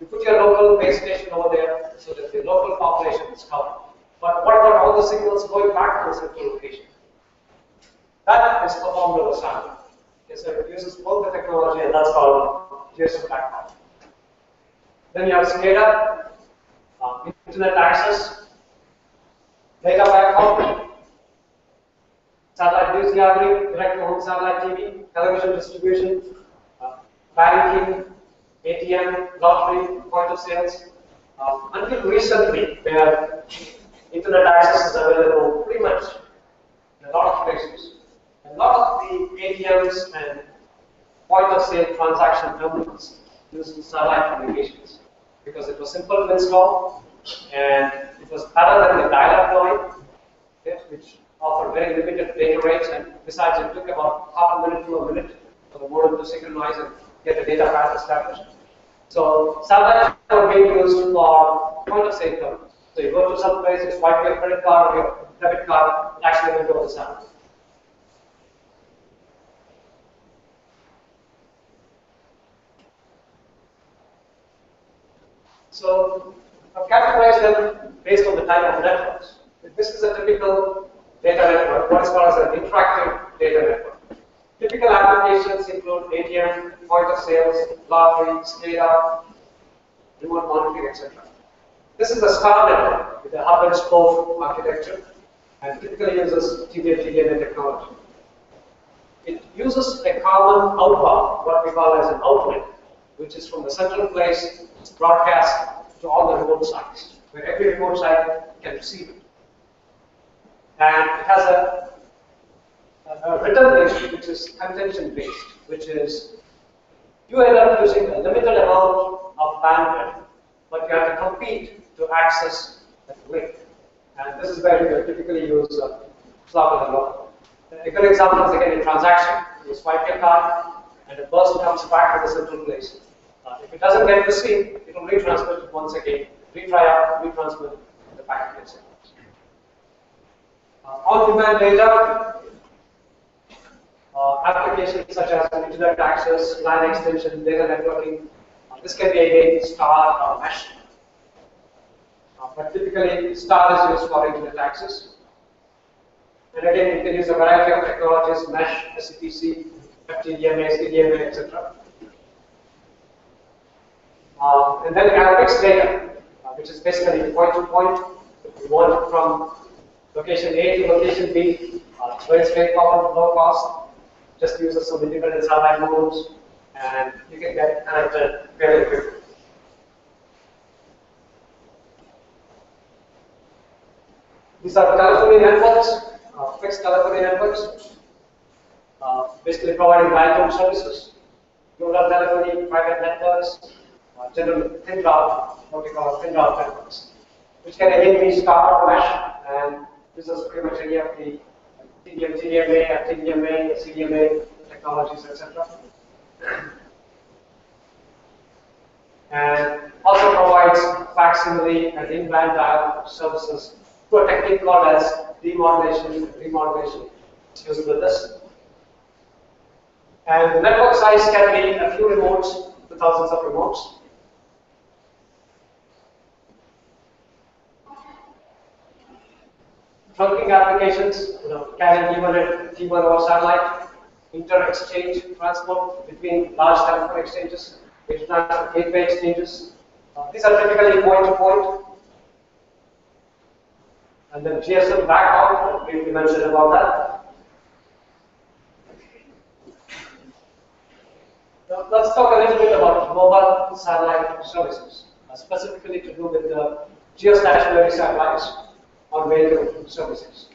You put your local base station over there so that the local population is covered. But what about all the signals going back to the central location? That is performed over SAN. So it uses both the technology and that's called GSM backhaul. Then you have SCADA, uh, internet access, data backhaul, satellite news gathering, direct to home satellite TV, television distribution, uh, banking, ATM, lottery, point of sales. Um, until recently, where internet access is available pretty much in a lot of places. A lot of the ATMs and point of sale transaction terminals used satellite communications because it was simple to install and it was better than the dial-up line, okay, which offered very limited data rates and besides it took about half a minute to a minute for the modem to synchronize and get the data path established. So satellites are being used for point of sale terminals. So you go to some place, you swipe your credit card or your debit card, actually went over the satellite. So I've categorized them based on the type of networks. This is a typical data network, what is called as an interactive data network. Typical applications include ATM, point of sales, lottery, SCADA, remote monitoring, etc. This is a star network with a hub and spoke architecture and typically uses TDM technology. It uses a common outbound, what we call as an outlet, which is from the central place, broadcast to all the remote sites, where every remote site can receive it. And it has a, a return link which is contention based, which is you end up using a limited amount of bandwidth, but you have to compete to access that link. And this is where you typically use uh, slot and local. A good example is again a transaction. You swipe your card, and a burst comes back to the central place. Uh, if it doesn't get the same, it will retransmit it once again, retry out, retransmit, the packet sent. Uh, on-demand data, uh, applications such as internet access, LAN extension, data networking. Uh, this can be again star or mesh. Uh, but typically, star is used for internet access. And again, you can use a variety of technologies, mesh, SCPC, FTDMA, CDMA, etc. Uh, and then fixed data, uh, which is basically point to point. You want from location A to location B. Uh, very straightforward, low cost. Just uses some independent satellite modems, and you can get connected very quickly. These are telephony networks, uh, fixed telephony networks, uh, basically providing line services, rural telephony, private networks, uh, general thin route, what we call thin route networks, which can again be star mesh and this is pretty much any of the TDM, TDMA, TDMA, CDMA technologies, etc. And also provides facsimile and in-band dial services through a technique called as demodulation, and remodulation. It's used this. And the network size can be a few remotes to thousands of remotes. Trunking applications, you know, carrying Ethernet, T1 over satellite, inter-exchange transport between large telephone exchanges, international gateway exchanges. Uh, these are typically point-to-point. -point. And then GSM backhaul, we mentioned about that. Now, let's talk a little bit about mobile satellite services, uh, specifically to do with the geostationary satellites on vehicle services.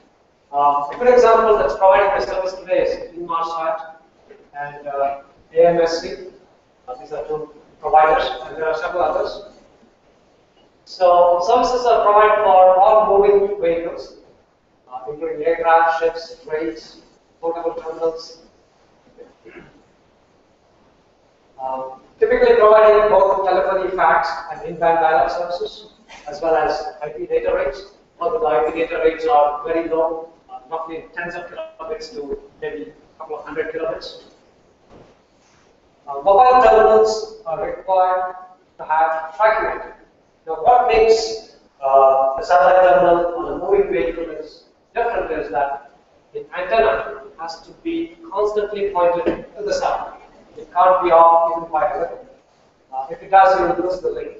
Uh, a good example that's providing the service today is Inmarsat and uh, AMSC. Uh, these are two providers, and there are several others. So services are provided for all moving vehicles, uh, including aircraft, ships, trains, portable terminals. Um, typically providing both telephony, fax, and in-band services, as well as IP data rates. Although the data rates are very low, uh, roughly tens of kilobits to maybe a couple of hundred kilobits. Uh, mobile terminals are required to have tracking. Now, what makes uh, the satellite terminal on a moving vehicle is different is that the antenna has to be constantly pointed to the satellite. It can't be off even by a. Uh, if it does, you will lose the link.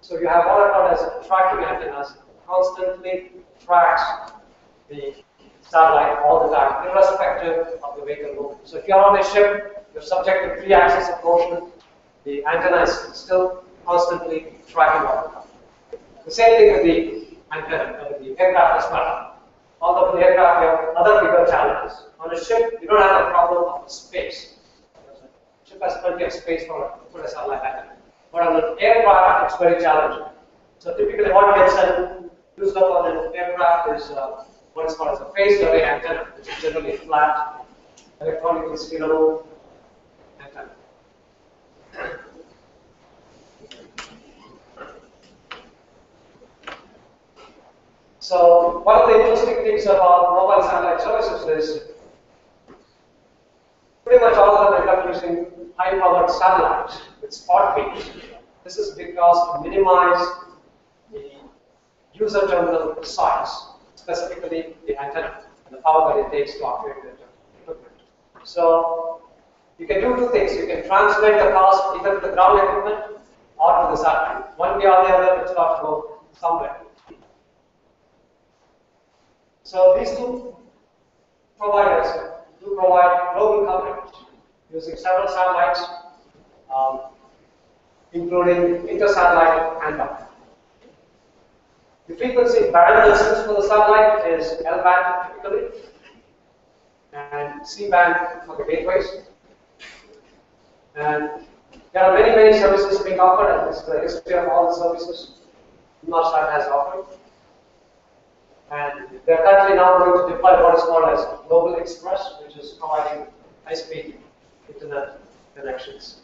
So you have what are called as tracking antennas, constantly tracks the satellite all the time, irrespective of the vehicle movement. So if you're on a ship, you're subject to three axis of motion, the antenna is still constantly tracking all the time. The same thing with the antenna, with the aircraft as well. Although the aircraft, you have other bigger challenges. On a ship, you don't have a problem of space. The ship has plenty of space for put a satellite antenna. But on an aircraft, it's very challenging. So typically what gets used up on an aircraft is uh, what is called as a phased array antenna, which is generally flat, electronically steerable antenna. So one of the interesting things about mobile satellite services is pretty much all of them end up using high-powered satellites with spot beams. This is because to minimize user terminal size, specifically the antenna, and the power that it takes to operate the equipment. So you can do two things. You can translate the cost either to the ground equipment or to the satellite. One way or the other, it's got to go somewhere. So these two providers do provide global coverage using several satellites, um, including inter-satellite and. The frequency band distance for the satellite is L-band typically, and C-band for the gateways. And there are many, many services being offered, and this is the history of all the services Inmarsat has offered. And they're currently now going to deploy what is called as Global Express, which is providing high-speed internet connections.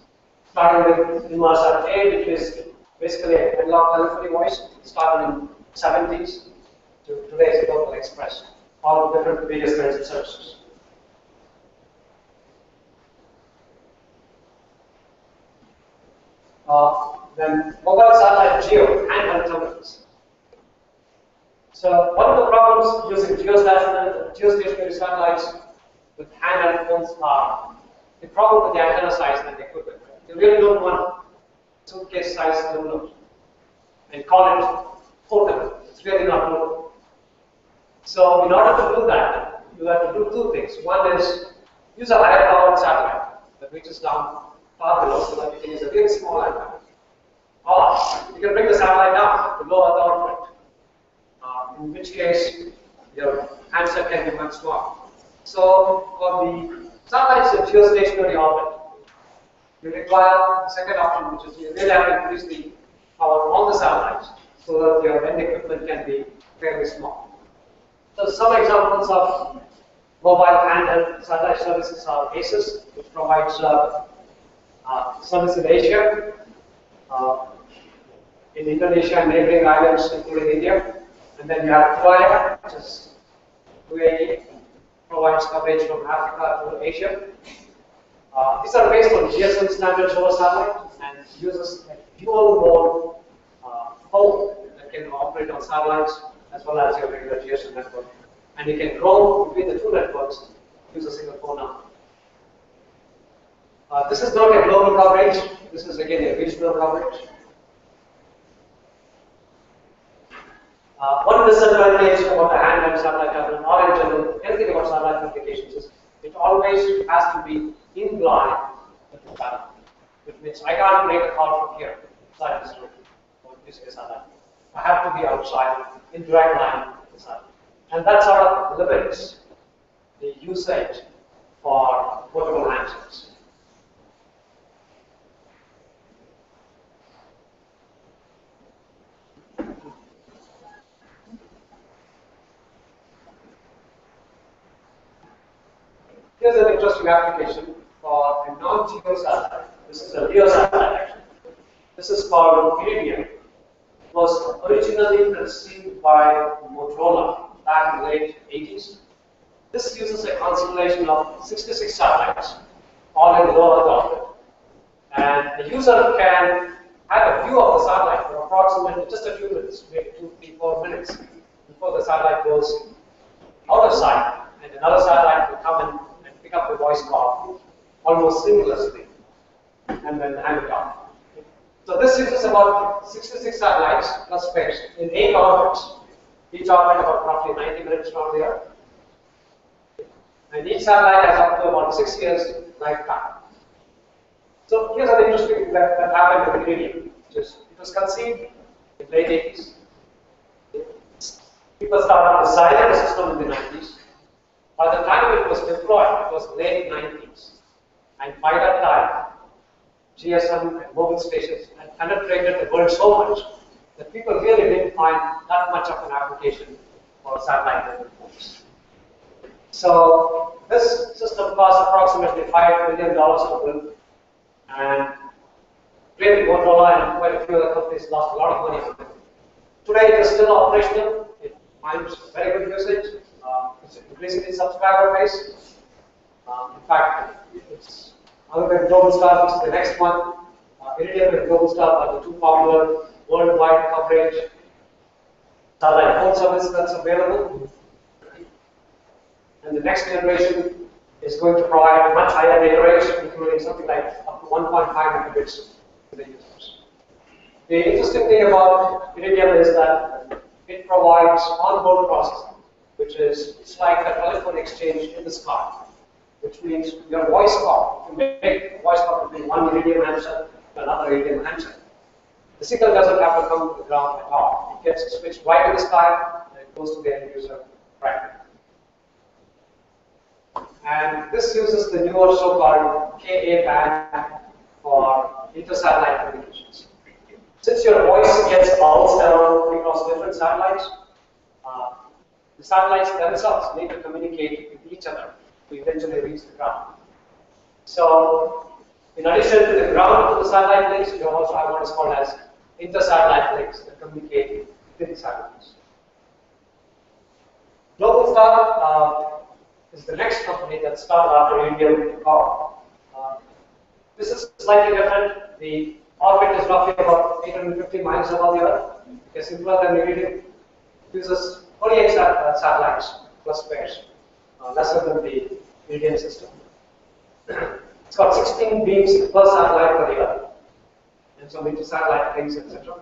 Starting with Inmarsat A, which is basically a analog telephony voice, starting in 70s to today's Global Express, all different various kinds of services. Uh, then mobile satellite geo handheld terminals. So one of the problems using geostationary, satellites with handheld phones are the problem with the antenna size and the equipment. You really don't want suitcase size terminal and call it portable. It's really not portable. So in order to do that, you have to do two things. One is use a higher powered satellite that reaches down far below so that you can use a very small antenna. Or you can bring the satellite down to low Earth orbit, uh, in which case your handset can be much smaller. So for the satellites in geostationary orbit, you require a second option, which is you really have to increase the power on the satellites so that your end equipment can be fairly small. So some examples of mobile handheld satellite services are ACES, which provides uh, uh, service in Asia, uh, in Indonesia and neighboring islands, including India. And then you have Thuraya, which is UAE, provides coverage from Africa to Asia. Uh, these are based on GSM standards over satellite and uses a dual mode that can operate on satellites as well as your regular GSM network. And you can roam between the two networks, use a single phone number. Uh, this is not a global coverage. This is again a regional coverage. Uh, one disadvantage about the handheld satellite terminal, or in general, anything about satellite applications is it always has to be in line with the satellite. Which means I can't make a call from here, inside this I have to be outside, in direct line the satellite. And that sort of limits the usage for portable handsets. Here's an interesting application for a non-geo satellite. This is a LEO satellite actually. This is called Iridium. Was originally conceived by Motorola back in the late 80s. This uses a constellation of 66 satellites, all in low Earth orbit. And the user can have a view of the satellite for approximately just a few minutes, maybe two, three, four minutes, before the satellite goes out of sight, and another satellite will come in and pick up the voice call almost seamlessly, and then hang it off. So this uses about 66 satellites plus space in eight orbits, each orbit about roughly 90 minutes from the Earth. And each satellite has up to about six years lifetime. So here's an interesting thing that, that happened with Iridium. It was conceived in late 80s. People started designing the system in the 90s. By the time it was deployed, it was late 90s. And by that time, GSM and mobile stations had penetrated the world so much that people really didn't find that much of an application for satellite phones. So this system cost approximately $5 million to build and really Motorola and quite a few other companies lost a lot of money on it. Today it is still operational, it finds very good usage, uh, it's increasing its subscriber base. Um, in fact, it's than Globalstar, which is the next one, uh, Iridium and Globalstar are the two popular worldwide coverage satellite phone service that's available. And the next generation is going to provide much higher data rates, including something like up to 1.5 megabits to the users. The interesting thing about Iridium is that it provides onboard processing, which is it's like a telephone exchange in the sky, which means your voice call, you make voice call between one Iridium handset to another Iridium handset. The signal doesn't have to come to the ground at all. It gets switched right in the sky and it goes to the end user right and this uses the newer so-called Ka band for inter-satellite communications. Since your voice gets bounced around across different satellites, uh, the satellites themselves need to communicate with each other to eventually reach the ground. So, in addition to the ground to the satellite links, you also have what is called as inter-satellite links that communicate within satellites. Globalstar uh, is the next company that started after Iridium Core. Uh, this is slightly different. The orbit is roughly about 850 miles above the Earth. It's simpler than Iridium. It uses 48 sat uh, satellites plus uh, Uh, lesser than the Iridium system. it's got 16 beams per satellite per year, and some inter-satellite things, etc.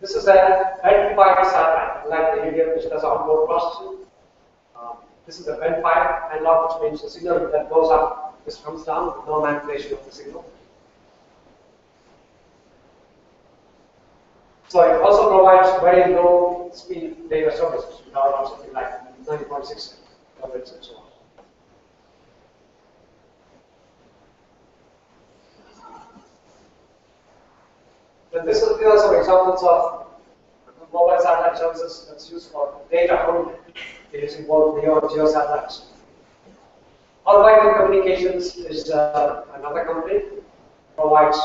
This is a identified satellite, like the Iridium, which does onboard processing. Um, this is the band 5 analog, which means the signal that goes up just comes down, with no manipulation of the signal. So it also provides very low speed data services, without something like 90.6 and so on. Then this is, these are some examples of mobile satellite services that's used for data only. Is involved in your geo satellites. Communications is uh, another company, provides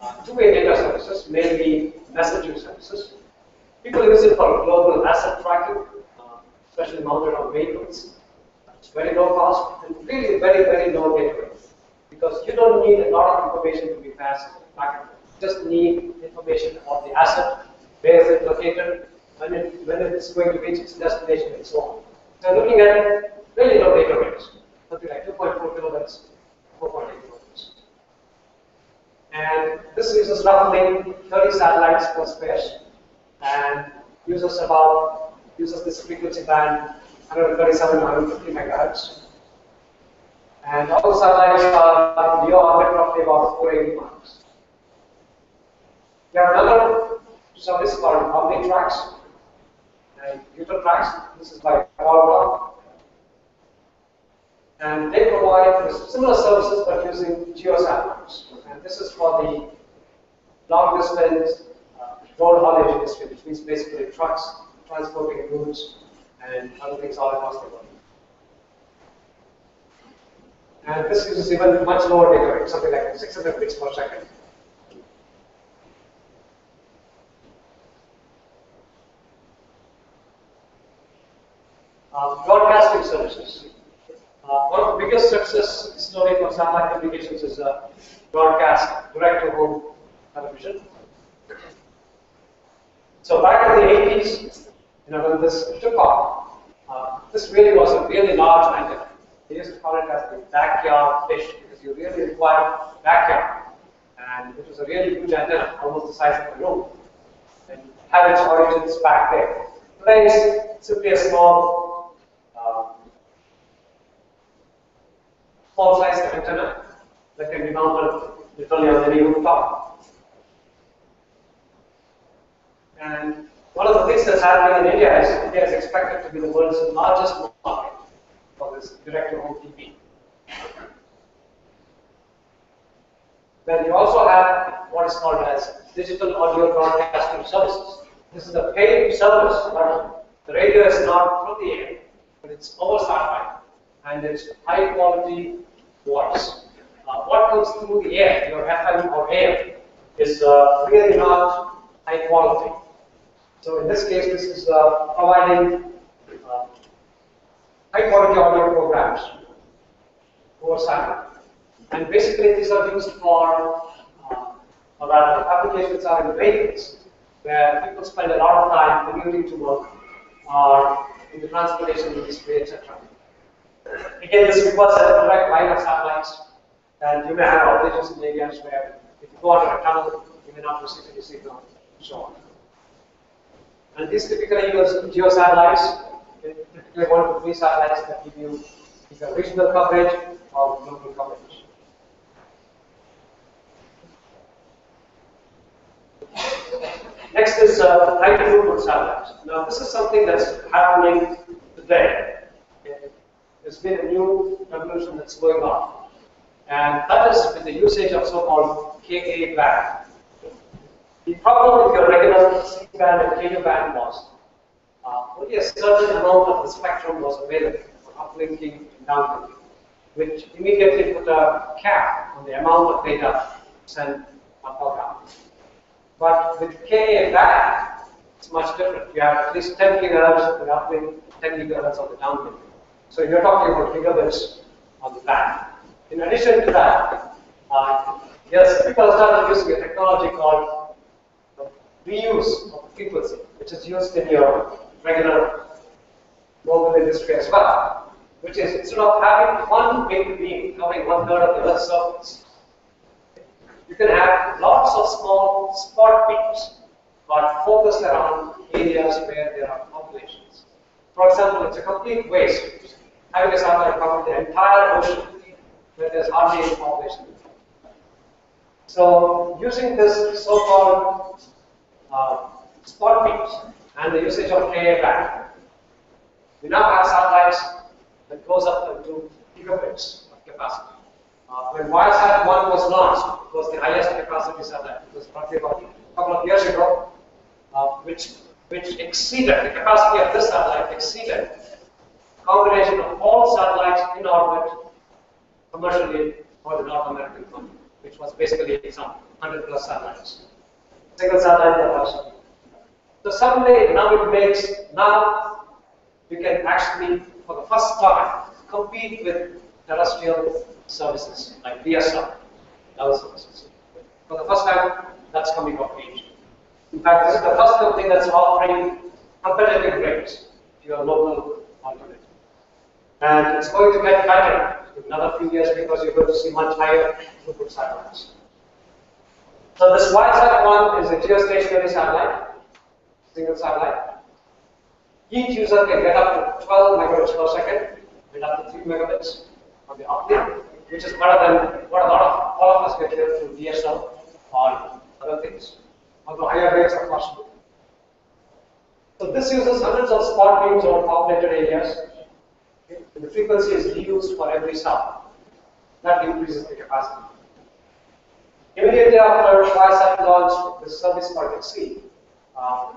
uh, two-way data services, mainly messaging services. People use it for global asset tracking, especially mounted on vehicles. It's very low cost really very, very low data rate. Because you don't need a lot of information to be passed back and forth. You just need information about the asset, where is it located, when it, when it is going to reach its destination and so on. So looking at really low data rates, something like 2.4 kilobits, 4.8 kilobits. And this uses roughly 30 satellites per space and uses about uses this frequency band 137 150 megahertz. And all satellites are in the orbit roughly about 480 miles. There are another service called OmniTRACS, and EutelTRACS. This is by Qualcomm. And they provide similar services but using geosatellites. And this is for the long distance uh, road haulage industry, which means basically trucks transporting goods and other things all across the world. And this uses even much lower data rate, something like 600 bits per second. Uh, broadcasting services. Uh, one of the biggest success story for satellite communications is uh, broadcast direct-to-home television. So back in the 80s, you know, when this took off, uh, this really was a really large antenna. They used to call it as the backyard dish because you really required backyard. And it was a really huge antenna, almost the size of a room. And had its origins back there. Today it's simply a small, uh, small sized antenna that can be mounted literally on any rooftop. And one of the things that's happening in India is India is expected to be the world's largest market for this direct-to-home TV. Then you also have what is called as digital audio broadcasting services. This is a paid service, but the radio is not from the air, but it's over satellite, and it's high quality voice. Uh, what comes through the air, your FM or AM, is uh, really not high quality. So in this case, this is uh, providing uh, high quality audio programs over satellite. And basically, these are used for, uh, rather, applications are in vehicles, where people spend a lot of time commuting to work or in the transportation industry, etc. Again, this requires a direct line of satellites, and you may have outages in areas where if you go out of a tunnel, you may not receive any signal, and so on. And these typically use geo satellites, typically one to three satellites that give you either regional coverage or global coverage. Next is uh, high throughput satellites. Now, this is something that's happening today. There's been a new revolution that's going on. And that is with the usage of so-called Ka band. The problem with your regular C band and Ku band was uh, only a certain amount of the spectrum was available for uplinking and downlinking, which immediately put a cap on the amount of data sent up or down. But with Ka band, it's much different. You have at least 10 gigahertz for the uplink, 10 gigahertz on the downlink. So you're talking about gigabits on the band. In addition to that, uh, yes, people started using a technology called reuse of the frequency, which is used in your regular mobile industry as well, which is instead of having one big beam covering one third of the Earth's surface, you can have lots of small spot beams, but focused around areas where there are populations. For example, it's a complete waste having a satellite cover the entire ocean where there's hardly any population. So using this so-called spot beams and the usage of Ka band, we now have satellites that goes up to gigabits of capacity. Uh, when Viasat 1 was launched, it was the highest capacity satellite. It was roughly about a couple of years ago, uh, which, which exceeded, the capacity of this satellite exceeded combination of all satellites in orbit commercially for the North American fund, which was basically some 100 plus satellites. Satellite that was. So suddenly now it makes, now we can actually, for the first time, compete with terrestrial services like DSL, other services. For the first time, that's coming of age. In fact, this is the first company that's offering competitive rates to your local alternative. And it's going to get better in another few years because you're going to see much higher throughput satellites. So this Viasat one is a geostationary satellite, single satellite. Each user can get up to 12 megabits per second and up to 3 megabits on the uplink, which is better than what a lot of all of us get here through DSL or other things. Although higher rates are possible. So this uses hundreds of spot beams over populated areas the frequency is reused for every stop. That increases the capacity. Immediately after Viasat launched the service called Exede, um,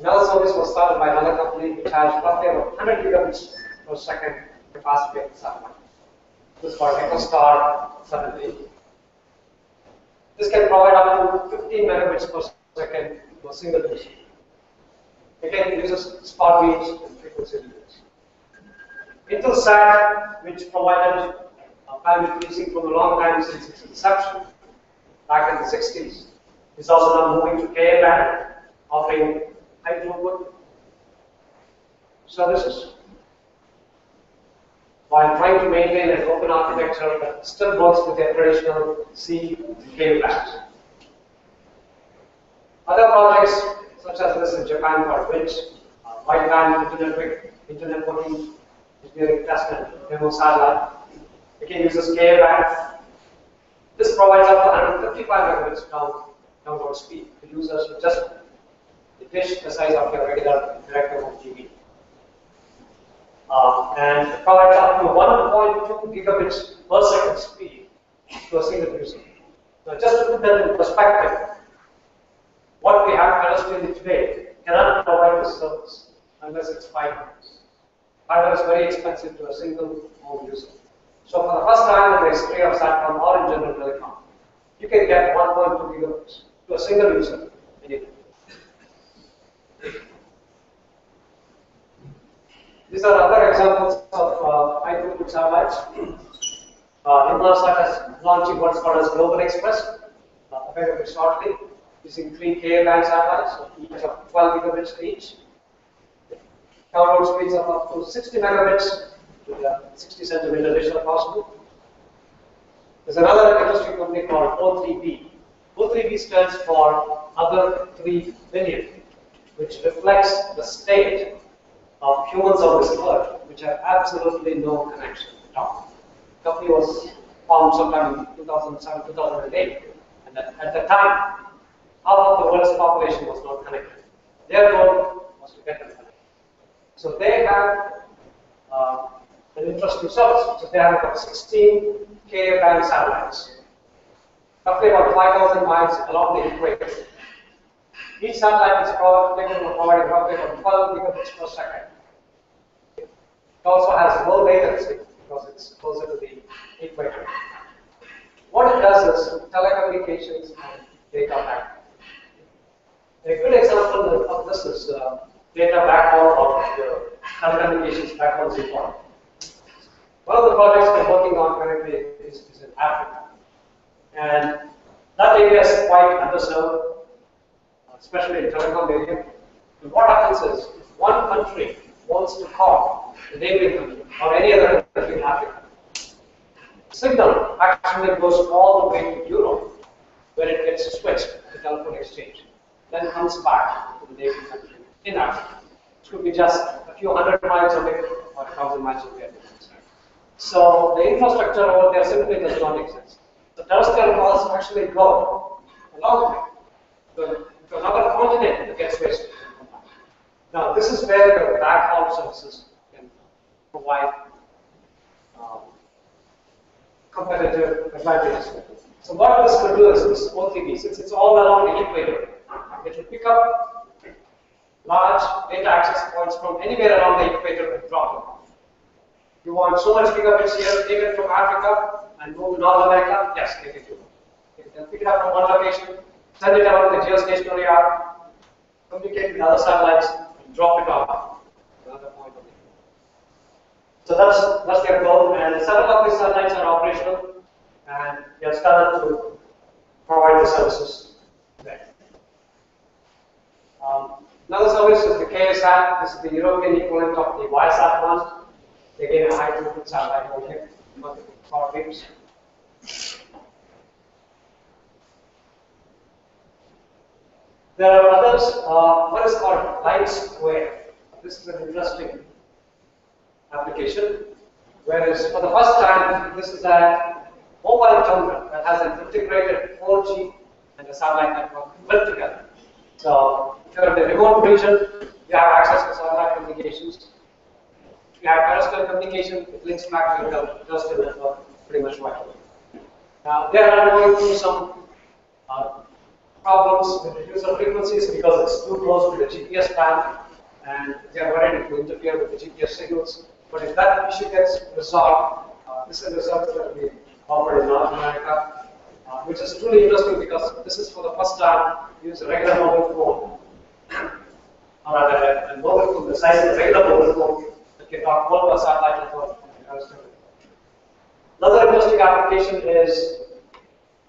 another service was started by another company which has roughly about 100 gigabits per second capacity of the satellite. This is called EchoStar 780. This can provide up to 15 megabits per second a single user. Again, uses spot beams and frequency limits. Intelsat, which provided uh, bandwidth leasing for a long time since its inception, back in the 60s, He's also now moving to Ka band, offering high throughput services while trying to maintain an open architecture that still works with their traditional C and K. Other projects, such as this in Japan called WINDS, uh, wideband internet, internet working engineering test and demo satellite, again uses Ka band. This provides up to 155 megabits down, download speed to users with just dish the size of your regular direct TV. Uh, and it provides up to 1.2 gigabits per second speed to a single user. So just to put that in perspective, what we have terrestrially today cannot provide this service unless it's fiber. Fiber is very expensive to a single home user. So for the first time in the history of Satcom or in general telecom, you can get 1.2 gigabits to a single user. These are other examples of uh, high throughput satellites. Uh, Inmarsat is launching what's called as Global Xpress, uh, available shortly, using three Ka band satellites, each of 12 gigabits each. Download speeds of up to 60 megabits with a 60 centimeter dish possible. There's another interesting company called O3B. O3B stands for Other 3 Billion, which reflects the state of humans on this earth, which have absolutely no connection at all. The company was formed sometime in 2007, 2008, and at, at the time, half of the world's population was not connected. Their goal was to get them connected. So they have uh, service. So they have about 16 Ka band satellites, roughly about 5,000 miles along the equator. Each satellite is capable of providing roughly about 12 gigabits per second. It also has low latency because it's closer to the equator. What it does is telecommunications and data backhaul. A good example of this is uh, data backhaul or the telecommunications backhaul is important. One of the projects I'm working on currently is, is in Africa. And that area is quite underserved uh, especially in telecom area. And what happens is, if one country wants to call the neighboring country or any other country in Africa, signal actually goes all the way to Europe, where it gets switched to telephone exchange, then comes back to the neighboring country in Africa. It could be just a few hundred miles away or a thousand miles away. So the infrastructure over there simply does not exist. The terrestrial calls actually go a long way. To another continent that gets wasted. Now, this is where the backhaul services can provide um, competitive advantages. So what this will do is this O3B, since it's all along the equator, it will pick up large data access points from anywhere around the equator and drop them. You want so much gigabits here, take it from Africa and move to North America? Yes, they can do it. You can pick it up from one location, send it out to the geostationary arm, communicate with other satellites, and drop it off So that's that's their goal, and several of these satellites are operational, and they have started to provide the services there. Um, another service is the KA-SAT. This is the European equivalent of the Viasat one. Again, a high throughput satellite power beams. There are others, uh, one is called LightSquared. This is an interesting application. Whereas for the first time, this is a mobile terminal that has an integrated 4G and a satellite network built together. So if you're in the remote region, you have access to satellite communications. Terrestrial communication, links back your terrestrial network pretty much right away. Now, they are going through some uh, problems with the user frequencies because it's too close to the GPS band and they are worried it will interfere with the GPS signals. But if that issue gets resolved, uh, this is the service that we offer in North America, uh, which is truly interesting because this is for the first time use a regular mobile phone or rather a mobile phone the size of a regular mobile phone that can talk more per satellite network. Another interesting application is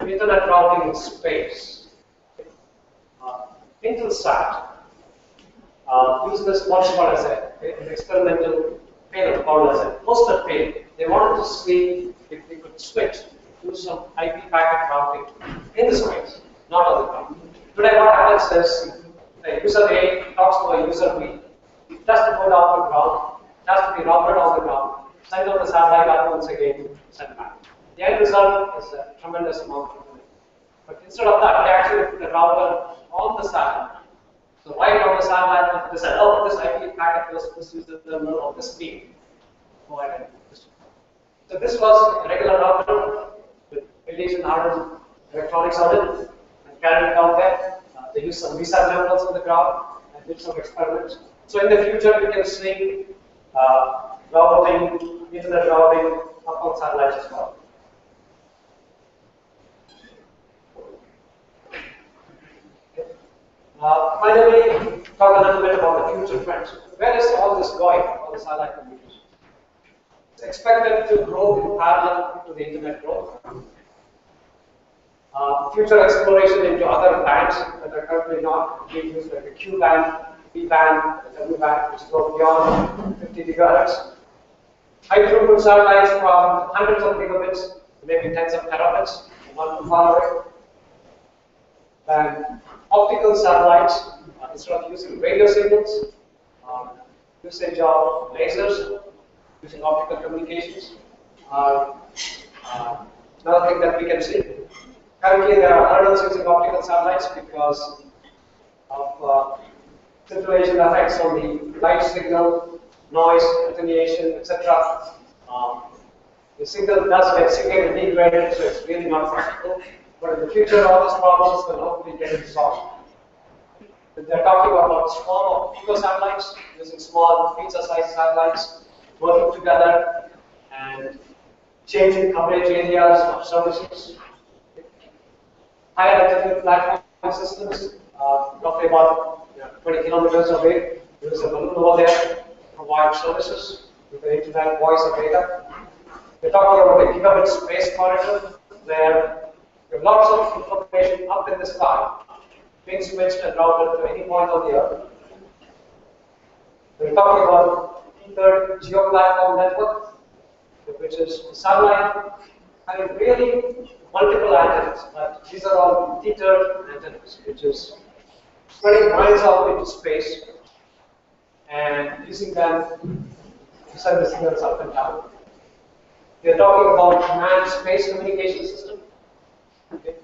internet routing in space. Uh, Intelsat uh, used this what's called as a, an experimental payload called as a hosted payload. They wanted to see if they could switch to some IP packet routing in the space, not on the ground. Today what happens is a user A talks to a user B. It has to go down to the ground, it has to be routed on the ground, send on the satellite back once again, send back. The end result is a tremendous amount of money. But instead of that, they actually put the router on the satellite. So right on the satellite, they said, oh, this IP packet goes to this user terminal of ahead and. So this was a regular router with and hardened electronics on it and carried it down there. Uh, they used some VSAT terminals on the ground and did some experiments. So in the future, we can see routing, internet up on satellites as well. Uh, finally, talk a little bit about the future trends. Where is all this going, all the satellite communication? It's expected to grow in parallel to the internet growth. Uh, future exploration into other bands that are currently not being used, like the Q band, V band, the W band, which go beyond 50 gigahertz. High throughput satellites from hundreds of gigabits, maybe tens of terabits, one far away. And optical satellites, uh, instead of using radio signals, um, usage of lasers, using optical communications, are uh, another thing that we can see. Currently, there are hurdles using optical satellites because of uh, scintillation effects on the light signal, noise, attenuation, etc. Um, the signal does get significantly degraded, so it's really not practical. But in the future, all these problems will hopefully get resolved. They're talking about small pico satellites, using small pizza-sized satellites, working together and changing coverage areas of services. Higher altitude platform systems, uh, roughly about you 20 kilometers away. There's a balloon over there, provide services with the internet, voice, and data. We're talking about the gigabit space corridor, where there have lots of information up in the sky, being switched and routed to any point on the earth. We're talking about Ether geo-platform network, which is satellite having really multiple antennas. But these are all tethered antennas, which is spreading out into space and using them to send the signals up and down. We are talking about manned space communication system. Okay.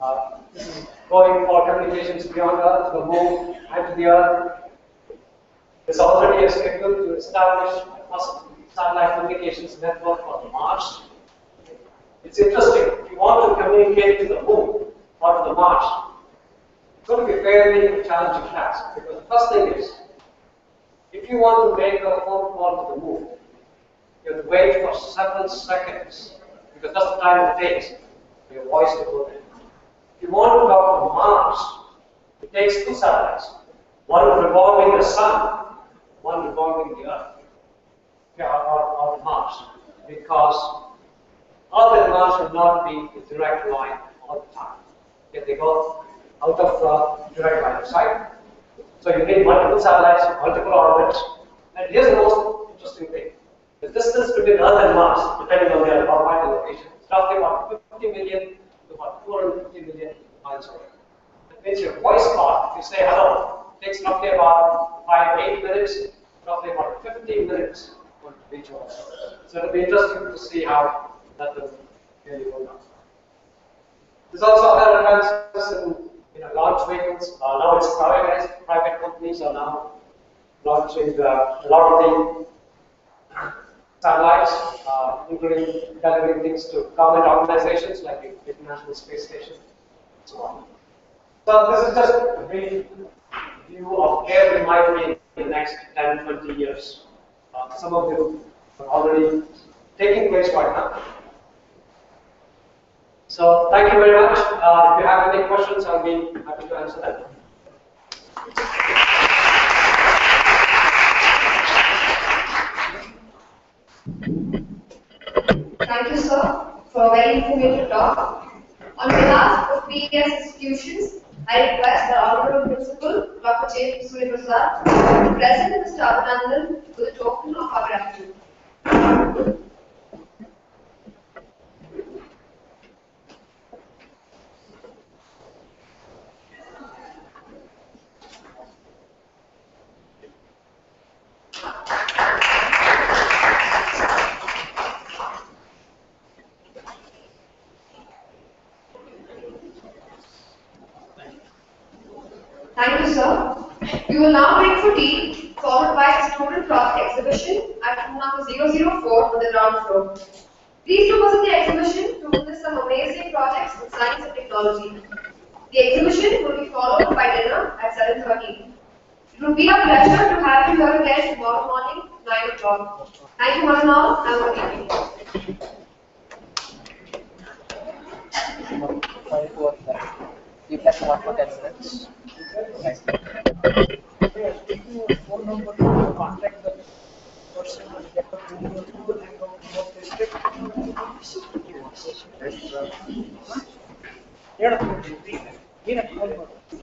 Uh, this is going for communications beyond Earth, to the moon, and to the Earth. There's already a schedule to establish a satellite communications network on Mars. It's interesting. If you want to communicate to the moon or to the Mars, it's going to be a fairly challenging task because the first thing is, if you want to make a phone call to the moon, you have to wait for several seconds because that's the time it takes for your voice to go there. If you want to talk to Mars, it takes two satellites, one revolving the sun, one revolving the Earth, yeah, or, or Mars, because and Mars will not be a direct line all the time. Okay, they go out of uh, direct line. So you need multiple satellites, multiple orbits. And here's the most interesting thing. The distance between Earth and Mars, depending on their orbital location, is roughly about 50 million to about 250 million miles away. That means your voice call, if you say hello, takes roughly about 5, 8 minutes, roughly about 15 minutes for each one. So it'll be interesting to see how that will really go down. There's also other advances in you know, launch vehicles. Uh, now it's privatized. Private companies are now launching uh, a lot of the satellites, uh, including delivering things to government organizations like the International Space Station and so on. So this is just a brief view of where we might be in the next 10, 20 years. Uh, some of them are already taking place right now. So thank you very much. Uh, if you have any questions, I'll be happy to answer them. Thank you, sir, for a very informative talk. On behalf of PES institutions, I request the Honorable Principal, Dr. J. Surya Prasad, to present Mr. Abhinandan with a token of our gratitude. Thank you, sir. We will now break for tea, followed by a student project exhibition at room number 004 on the ground. Please do visit the exhibition to witness some amazing projects in science and technology. The exhibition will be followed by dinner at 7.30. It will be a pleasure to have you here again tomorrow morning, 9 o'clock. Thank you one and all, and good evening. You can come up for ten minutes. Contact who get